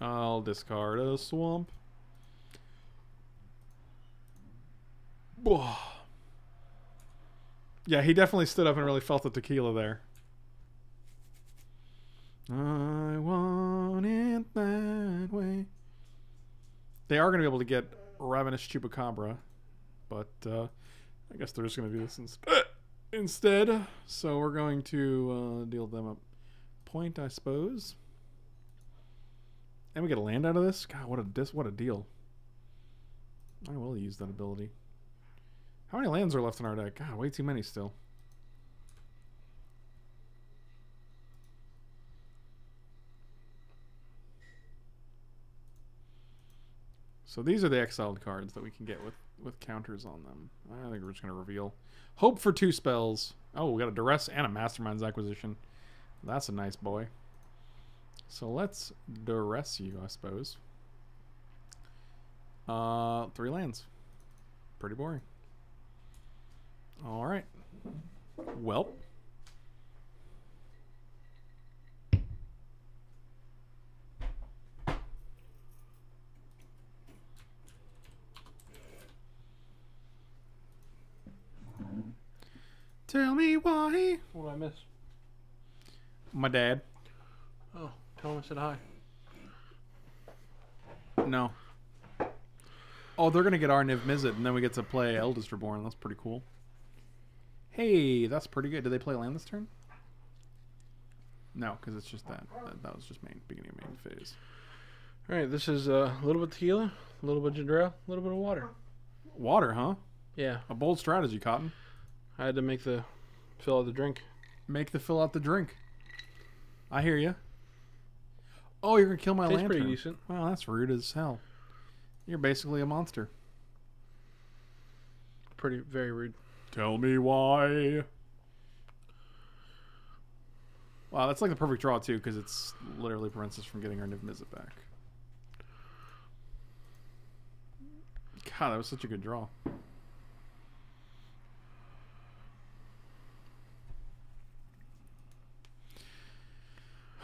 I'll discard a swamp. Yeah, he definitely stood up and really felt the tequila there. I want it that way. They are going to be able to get Ravenous Chupacabra, but uh, I guess they're just going to do this instead. Instead. So we're going to uh, deal them a point, I suppose. And we get a land out of this. God, what a dis- what a deal. I will use that ability. How many lands are left in our deck? God, way too many still. So these are the exiled cards that we can get with, with counters on them. I think we're just going to reveal. Hope for two spells. Oh, we got a Duress and a Mastermind's Acquisition. That's a nice boy. So let's Duress you, I suppose. Uh, three lands. Pretty boring. All right. Well. Tell me why.
What did I miss?
My dad.
Oh, tell him I said hi.
No. Oh, they're gonna get our Niv Mizzet, and then we get to play Eldest Reborn. That's pretty cool. Hey, that's pretty good. Did they play land this turn? No, because it's just that. that. That was just main beginning of main phase.
All right, this is uh, a little bit tequila, a little bit ginger ale, a little bit of water.
Water, huh?
Yeah,
A bold strategy, Cotton.
I had to make the fill out the drink.
Make the fill out the drink. I hear you. Oh, you're gonna kill my
Tastes
lantern.
pretty decent.
Wow, that's rude as hell. You're basically a monster.
Pretty very rude.
Tell me why. Wow, that's like the perfect draw too, because it's literally prevents us from getting our Niv Mizzet back. God, that was such a good draw.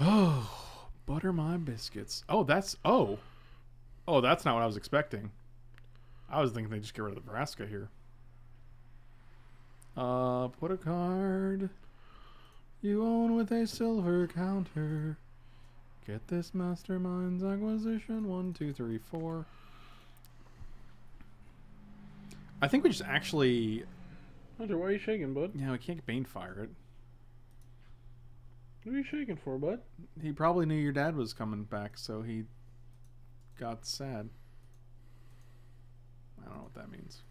Oh, butter my biscuits. Oh, that's oh, oh, that's not what I was expecting. I was thinking they just get rid of the Vraska here. Uh, put a card you own with a silver counter. Get this mastermind's acquisition. One, two, three, four. I think we just actually.
Hunter, why are you shaking, bud?
Yeah, we can't Banefire it.
What are you shaking for, bud?
He probably knew your dad was coming back, so he got sad. I don't know what that means.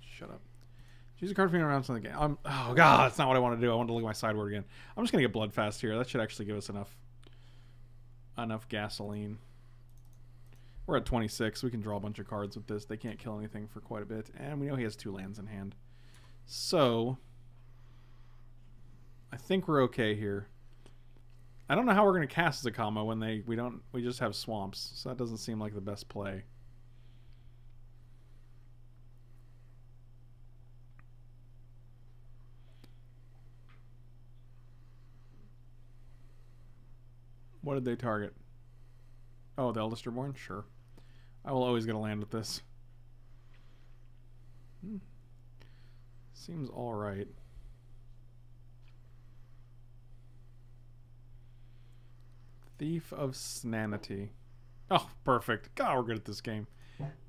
Shut up. Choose a card from the game. I'm, oh god, that's not what I want to do. I want to look at my sideboard again. I'm just gonna get Bloodfast here. That should actually give us enough enough gasoline. We're at 26. We can draw a bunch of cards with this. They can't kill anything for quite a bit, and we know he has two lands in hand. So I think we're okay here. I don't know how we're gonna cast Zacama when they we don't we just have swamps, so that doesn't seem like the best play. What did they target? Oh, the Eldest? Sure. I will always get a land with this. Hmm. Seems alright. Thief of Sanity. Oh, perfect. God, we're good at this game.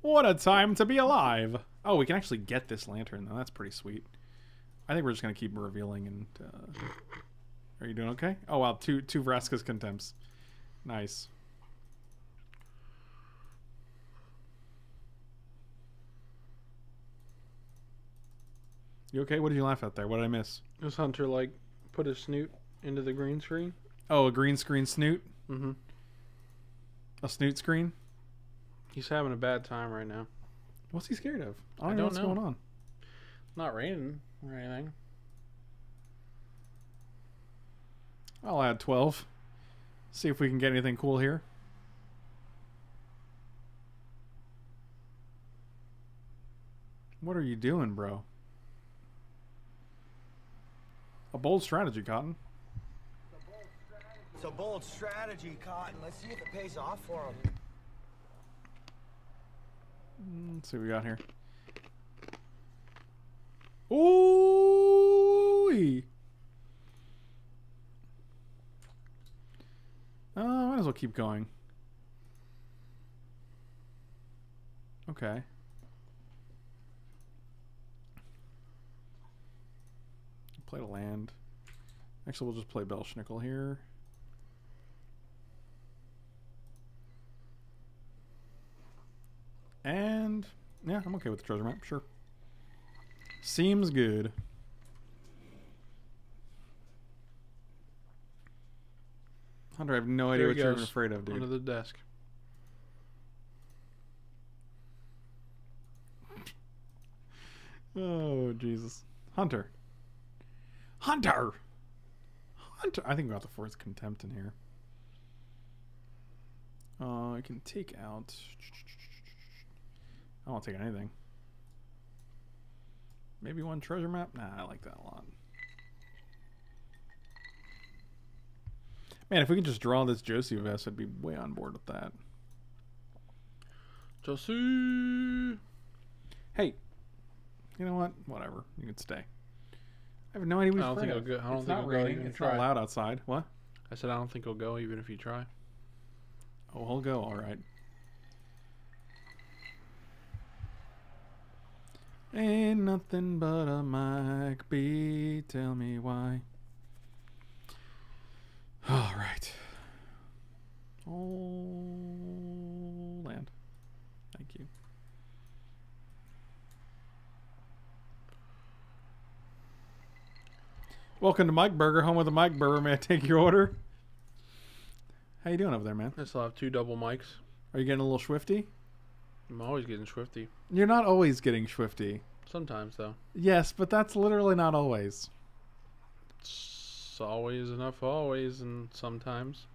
What a time to be alive. Oh, we can actually get this lantern, though. That's pretty sweet. I think we're just going to keep revealing and... Uh... Are you doing okay? Oh, wow. Two, two Vraska's Contempts. Nice. You okay? What did you laugh at there? What did I miss?
This Hunter like put a snoot into the green screen.
Oh, a green screen snoot?
Mm-hmm.
A snoot screen?
He's having a bad time right now.
What's he scared of? I don't,
I
know
don't
what's
know.
going on.
Not raining or anything.
I'll add 12. See if we can get anything cool here. What are you doing, bro? A bold strategy, Cotton.
It's a bold strategy, Cotton. Let's see if it pays off for him.
Let's see what we got here. Ooh! Uh, might as well keep going. Okay. Play to land. Actually, we'll just play Belschnickel here. And yeah, I'm okay with the treasure map. Sure. Seems good. Hunter, I have no idea what
he
you're afraid of, dude.
Under the desk.
Oh Jesus, Hunter. Hunter. Hunter. I think we got the fourth contempt in here. Uh, I can take out. I won't take anything. Maybe one treasure map. Nah, I like that a lot. Man, if we could just draw this Josu Vess, I'd be way on board with that.
Josie.
Hey, you know what? Whatever. You can stay. I have no idea. What
I don't think
of.
go- I don't
it's
think go
raining.
even
It's
try.
not loud outside. What?
I said I don't think he'll go even if you try.
Oh, I'll go. All right. Ain't nothing but a mic B. Tell me why. All right. Oh, land. Thank you. Welcome to Mike Burger, home of the Mike Burger. May I take your order? How you doing over there, man?
I still have two double mics.
Are you getting a little swifty?
I'm always getting swifty.
You're not always getting swifty.
Sometimes though.
Yes, but that's literally not always.
It's always enough always and sometimes.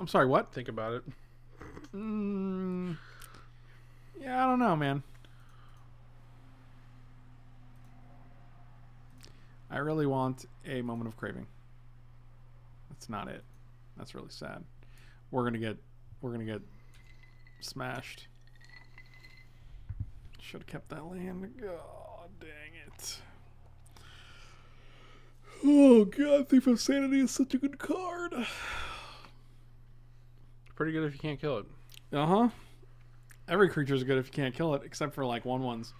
I'm sorry, what?
Think about it.
Mm, yeah, I don't know, man. I really want a moment of craving. That's not it. That's really sad. We're gonna get, we're gonna get smashed. Should have kept that land. God dang it. Oh god, Thief of Sanity is such a good card.
Pretty good if you can't kill it.
Uh huh. Every creature is good if you can't kill it, except for like one ones.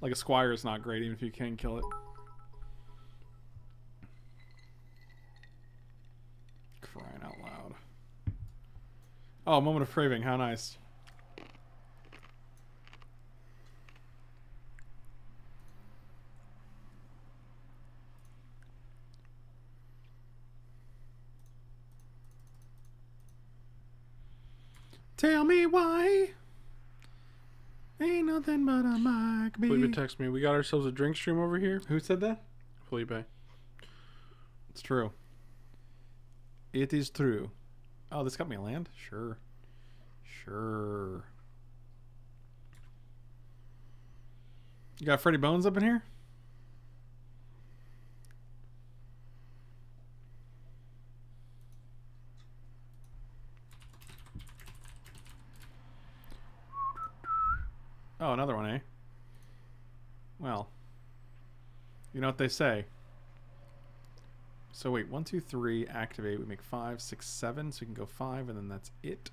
Like a squire is not great even if you can kill it. Crying out loud. Oh, moment of craving. How nice. Tell me why. Ain't nothing but a mic me.
Felipe text me. We got ourselves a drink stream over here.
Who said that?
Felipe.
It's true. It is true. Oh, this got me a land? Sure. Sure. You got Freddie Bones up in here? Oh, another one, eh? Well, you know what they say. So wait, one, two, three, activate. We make five, six, seven, so we can go five, and then that's it.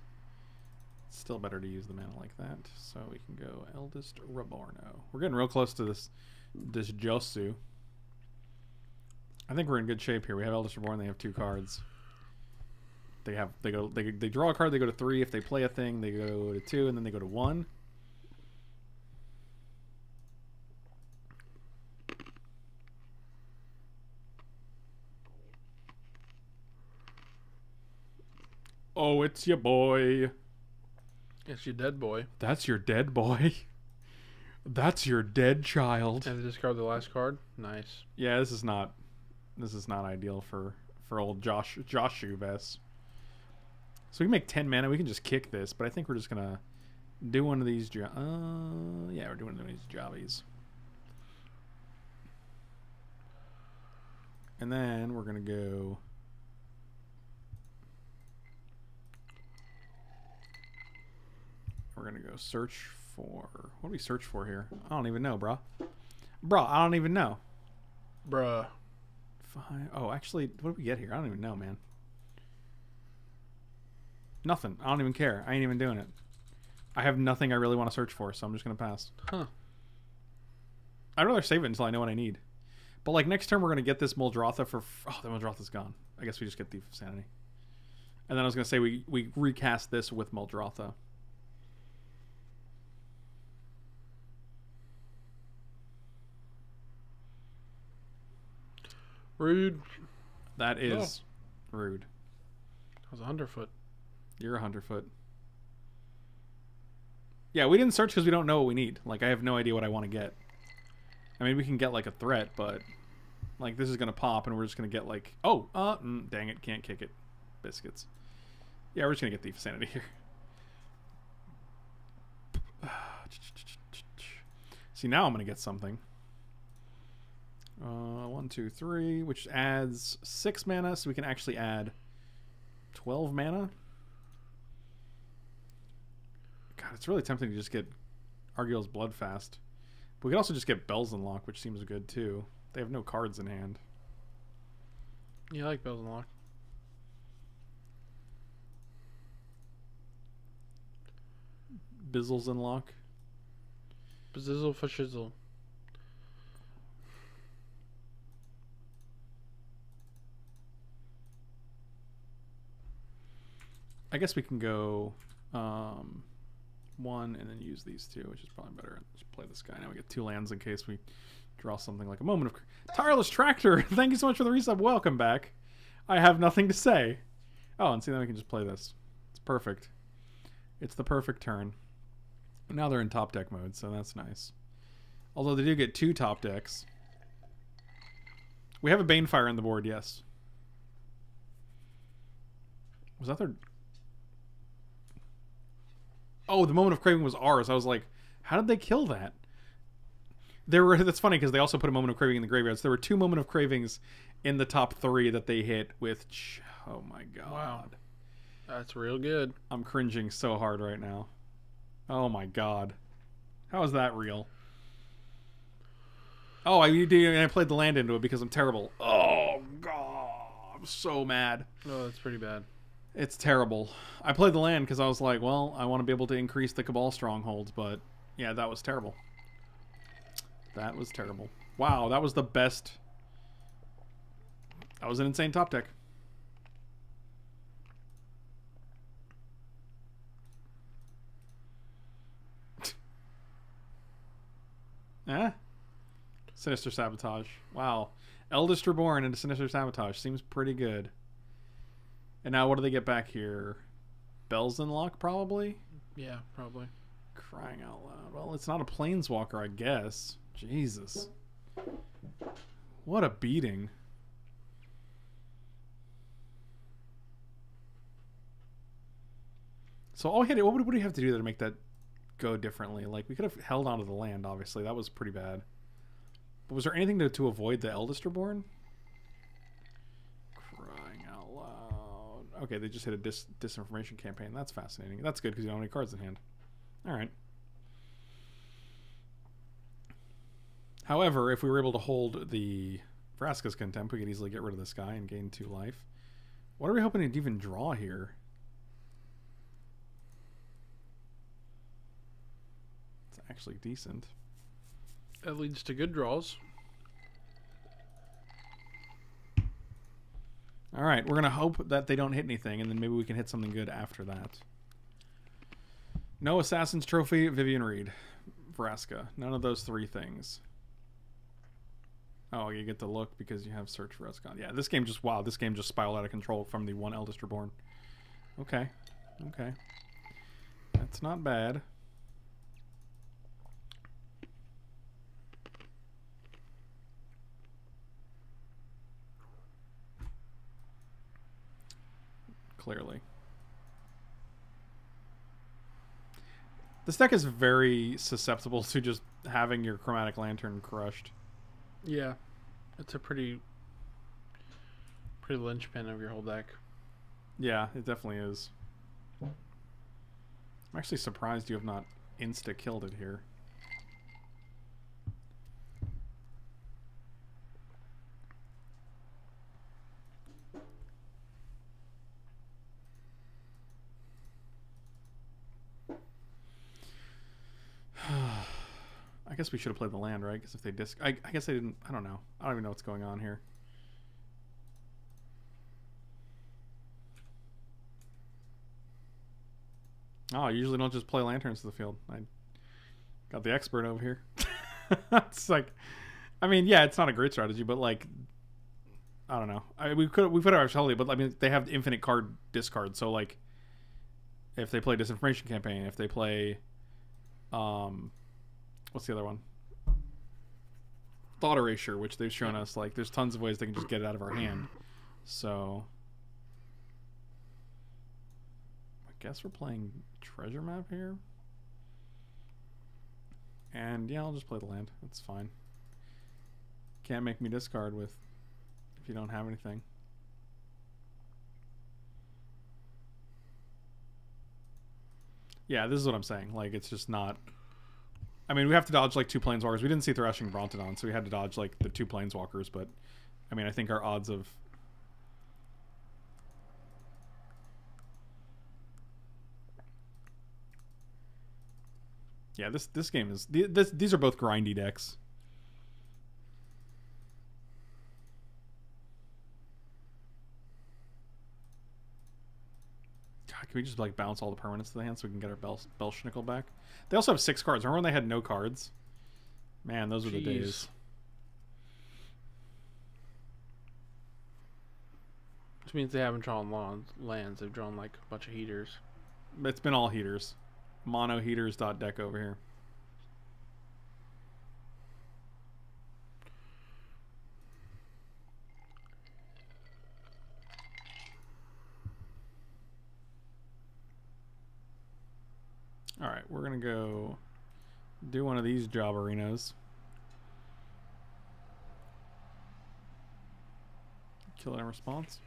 Still better to use the mana like that. So we can go Eldest Raborno. We're getting real close to this this Josu. I think we're in good shape here. We have Eldest Reborn. They have two cards. They have they go they they draw a card. They go to three. If they play a thing, they go to two, and then they go to one. Oh, it's your boy.
It's your dead boy.
That's your dead boy. That's your dead child.
And discard the last card. Nice.
Yeah, this is not this is not ideal for for old Josh Joshu Vess. So we can make 10 mana. We can just kick this, but I think we're just going to do one of these jo- uh yeah, we're doing one of these jobbies. And then we're going to go. We're going to go search for. What do we search for here? I don't even know, bro. Bro, I don't even know.
Bruh.
Five, oh, actually, what did we get here? I don't even know, man. Nothing. I don't even care. I ain't even doing it. I have nothing I really want to search for, so I'm just going to pass.
Huh.
I'd rather save it until I know what I need. But like next turn, we're gonna get this Muldrotha for. f- Oh, the Muldrotha's gone. I guess we just get Thief of Sanity. And then I was gonna say we we recast this with Muldrotha.
Rude.
That is rude.
I was a hundred-foot.
You're a hundred foot. Yeah, we didn't search because we don't know what we need. Like I have no idea what I want to get. I mean, we can get like a threat, but like this is gonna pop, and we're just gonna get like, oh, uh, mm, dang it, can't kick it, biscuits. Yeah, we're just gonna get Thief Sanity here. See, now I'm gonna get something. Uh, one, two, three, which adds six mana, so we can actually add twelve mana. God, it's really tempting to just get Arguel's Bloodfast. But we could also just get Belzenlok, which seems good too. They have no cards in hand.
Yeah, I like Belzenlok.
Bizzles and Lock.
Bazizzle for shizzle.
I guess we can go um, one and then use these two, which is probably better. Just play this guy. Now we get two lands in case we draw something like a moment of tireless tractor. Thank you so much for the resub. Welcome back. I have nothing to say. Oh, and see, then we can just play this. It's perfect. It's the perfect turn. Now they're in top deck mode, so that's nice. Although they do get two top decks. We have a Banefire on the board, yes. Was that their oh, the moment of craving was ours. I was like, how did they kill that? There were that's funny because they also put a moment of craving in the graveyards. There were two moment of cravings in the top three that they hit with. Oh my god!
Wow. That's real good.
I'm cringing so hard right now. Oh my god, how is that real? Oh, I you did, and I played the land into it because I'm terrible. Oh god, I'm so mad.
Oh, that's pretty bad.
It's terrible. I played the land because I was like, well, I want to be able to increase the Cabal strongholds, but yeah, that was terrible. That was terrible. Wow, that was the best. That was an insane top deck. eh? Sinister Sabotage. Wow. Eldest Reborn into Sinister Sabotage seems pretty good. And now what do they get back here? Belzenlok, probably?
Yeah, probably.
Crying out loud. Well, it's not a planeswalker, I guess. Jesus. What a beating. So all we had what would, what do you have to do there to make that go differently? Like we could have held onto the land, obviously. That was pretty bad. But was there anything to, to avoid the Eldest Reborn? Crying out loud. Okay, they just hit a dis- disinformation campaign. That's fascinating. That's good because you don't have any cards in hand. All right. However, if we were able to hold the Vraska's Contempt, we could easily get rid of this guy and gain two life. What are we hoping to even draw here? It's actually decent.
That leads to good draws.
All right, we're gonna hope that they don't hit anything, and then maybe we can hit something good after that. No Assassin's Trophy, Vivien Reid, Vraska. None of those three things. Oh, you get to look because you have Search for Vraska. Yeah, this game just wow, this game just spiraled out of control from the one Eldest Reborn. Okay, okay, that's not bad. Clearly. This deck is very susceptible to just having your chromatic lantern crushed.
Yeah. It's a pretty pretty linchpin of your whole deck.
Yeah, it definitely is. I'm actually surprised you have not insta killed it here. I guess we should have played the land, right? Because if they disc, I, I guess they didn't. I don't know. I don't even know what's going on here. Oh, I usually don't just play lanterns to the field. I got the expert over here. it's like, I mean, yeah, it's not a great strategy, but like, I don't know. I we could we put our utility, but I mean, they have infinite card discard. So like, if they play disinformation campaign, if they play, um, what's the other one? Thought erasure, which they've shown us. Like, there's tons of ways they can just get it out of our hand. So, I guess we're playing treasure map here. And yeah, I'll just play the land. That's fine. Can't make me discard with if you don't have anything. Yeah, this is what I'm saying. Like, it's just not. I mean, we have to dodge like two planeswalkers. We didn't see Thrashing Brontodon, so we had to dodge like the two planeswalkers. But I mean, I think our odds of Yeah, this this game is this, these are both grindy decks. Can we just like bounce all the permanents to the hand so we can get our Bel- Belschnickel back? They also have six cards. Remember when they had no cards? Man, those were the days.
Which means they haven't drawn lawns, lands. They've drawn like a bunch of heaters.
It's been all heaters. Mono heaters dot deck over here. All right, we're gonna go do one of these job arenas. Kill it in response.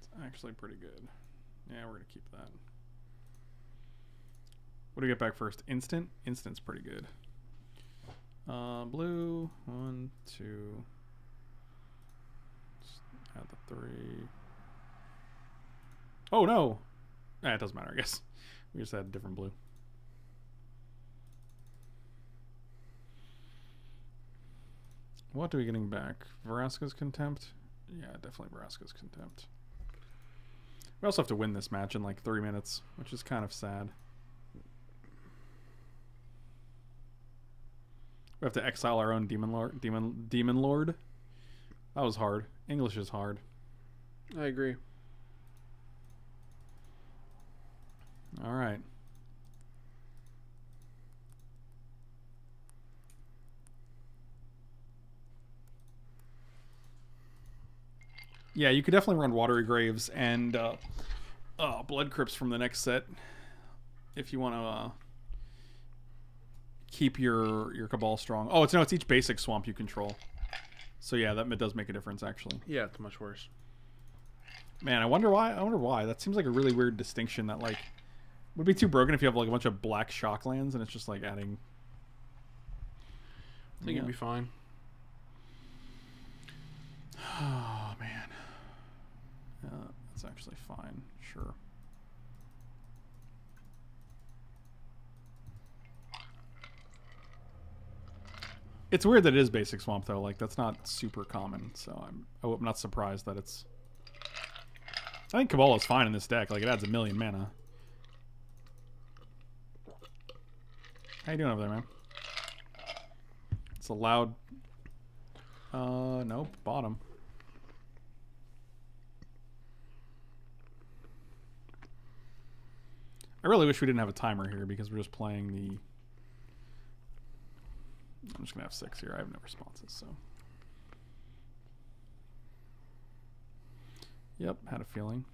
It's actually pretty good. Yeah, we're gonna keep that. What do we get back first? Instant? Instant's pretty good. Uh, blue. One, two. Just add the three. Oh no! Eh, it doesn't matter, I guess. We just had a different blue. What are we getting back? Vraska's Contempt? Yeah, definitely Vraska's Contempt. We also have to win this match in like three minutes, which is kind of sad. We have to exile our own demon lord. Demon demon lord. That was hard. English is hard.
I agree.
All right. Yeah, you could definitely run Watery Graves and uh, uh, Blood Crypts from the next set if you want to uh, keep your your Cabal strong. Oh, it's no, it's each basic swamp you control. So yeah, that does make a difference actually.
Yeah, it's much worse.
Man, I wonder why. I wonder why. That seems like a really weird distinction. That like would be too broken if you have like a bunch of black shock lands and it's just like adding.
I think
Yeah.
it'd be fine.
Oh man, yeah, that's actually fine. Sure. It's weird that it is basic swamp though. Like that's not super common, so I'm I'm not surprised that it's. I think Cabal is fine in this deck. Like it adds a million mana. How you doing over there, man? It's a loud. Uh, nope, bottom. I really wish we didn't have a timer here because we're just playing the. I'm just gonna have six here. I have no responses, so. Yep, had a feeling.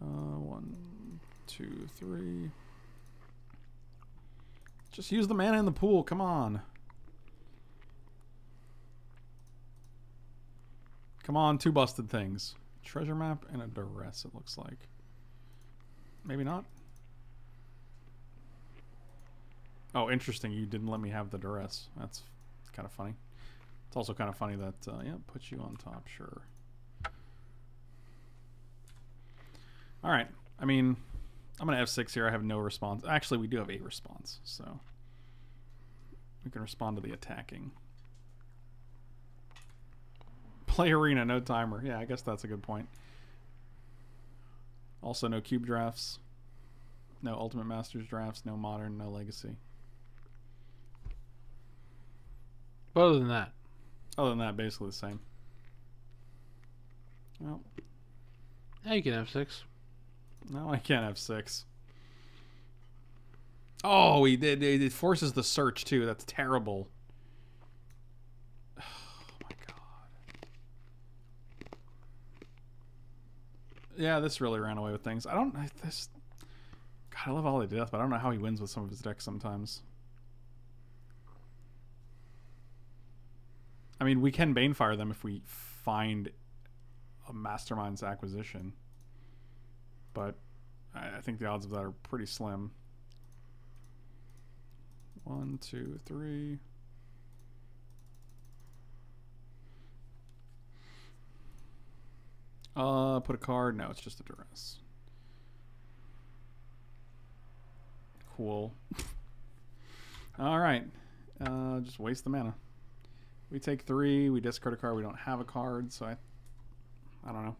Uh, one, two, three. Just use the mana in the pool. Come on. Come on, two busted things. Treasure map and a duress, it looks like. Maybe not. Oh, interesting. You didn't let me have the duress. That's kind of funny. It's also kind of funny that, uh, yeah, put you on top, sure. All right. I mean, I'm going to F6 here. I have no response. Actually, we do have a response, so we can respond to the attacking. Play arena, no timer. Yeah, I guess that's a good point. Also, no cube drafts, no Ultimate Masters drafts, no modern, no legacy.
But other than that,
Other than that, basically the same. Well,
yeah, you can have six.
no, I can't have six. Oh, he did. It forces the search too. That's terrible. Oh my god. Yeah, this really ran away with things. I don't. I, this. God, I love all the death, but I don't know how he wins with some of his decks sometimes. I mean, we can Banefire them if we find a Mastermind's acquisition. But I, I think the odds of that are pretty slim. One, two, three. Uh, put a card. No, it's just a duress. Cool. All right. Uh, just waste the mana. We take three. We discard a card. We don't have a card, so I, I don't know.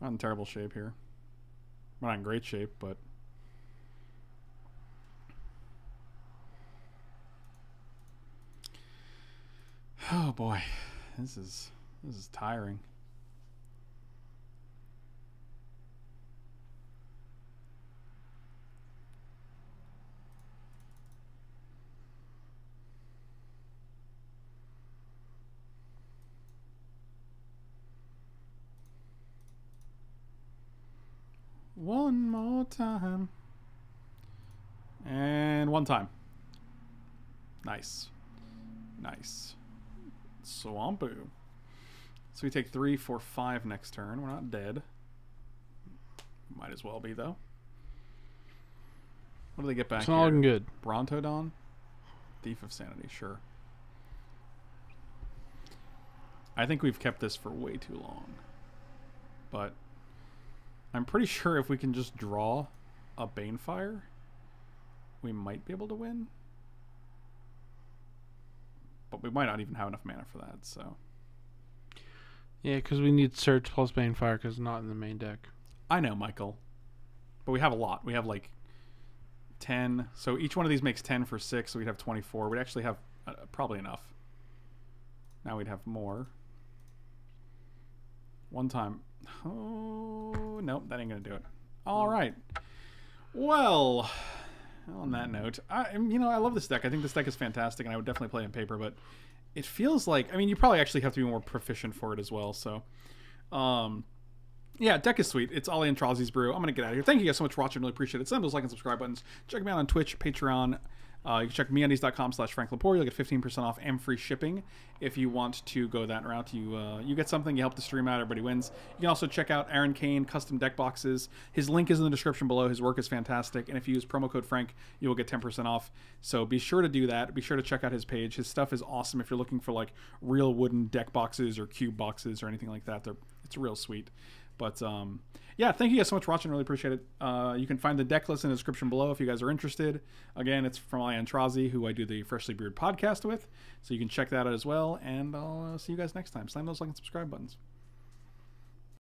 Not in terrible shape here. We're not in great shape, but oh boy, this is this is tiring. One more time. And one time. Nice. Nice. Swampoo. So we take three, four, five next turn. We're not dead. Might as well be, though. What do they get back
It's not good.
Brontodon? Thief of Sanity, sure. I think we've kept this for way too long. But I'm pretty sure if we can just draw a Banefire, we might be able to win. But we might not even have enough mana for that, so.
Yeah, because we need search plus Banefire because not in the main deck.
I know, Michael. But we have a lot. We have like 10. So each one of these makes 10 for 6, so we'd have 24. We'd actually have uh, probably enough. Now we'd have more. One time. Oh, nope, that ain't going to do it. All right. Well, on that note, I you know, I love this deck. I think this deck is fantastic and I would definitely play in paper, but it feels like I mean, you probably actually have to be more proficient for it as well, so um yeah, deck is sweet. It's Ali Aintrazi's brew. I'm gonna get out of here. Thank you guys so much for watching. Really appreciate it. Send those like and subscribe buttons. Check me out on Twitch, Patreon. Uh, you can check meundies.com slash Frank Lepore. You'll get 15% off and free shipping if you want to go that route. You uh, you get something, you help the stream out, everybody wins. You can also check out Aaron Cain custom deck boxes. His link is in the description below. His work is fantastic. And if you use promo code Frank, you will get 10% off. So be sure to do that. Be sure to check out his page. His stuff is awesome if you're looking for like real wooden deck boxes or cube boxes or anything like that. They're, it's real sweet. But um, yeah, thank you guys so much for watching. Really appreciate it. Uh, you can find the deck list in the description below if you guys are interested. Again, it's from Ali Aintrazi, who I do the Freshly Brewed podcast with. So you can check that out as well. And I'll uh, see you guys next time. Slam those like and subscribe buttons.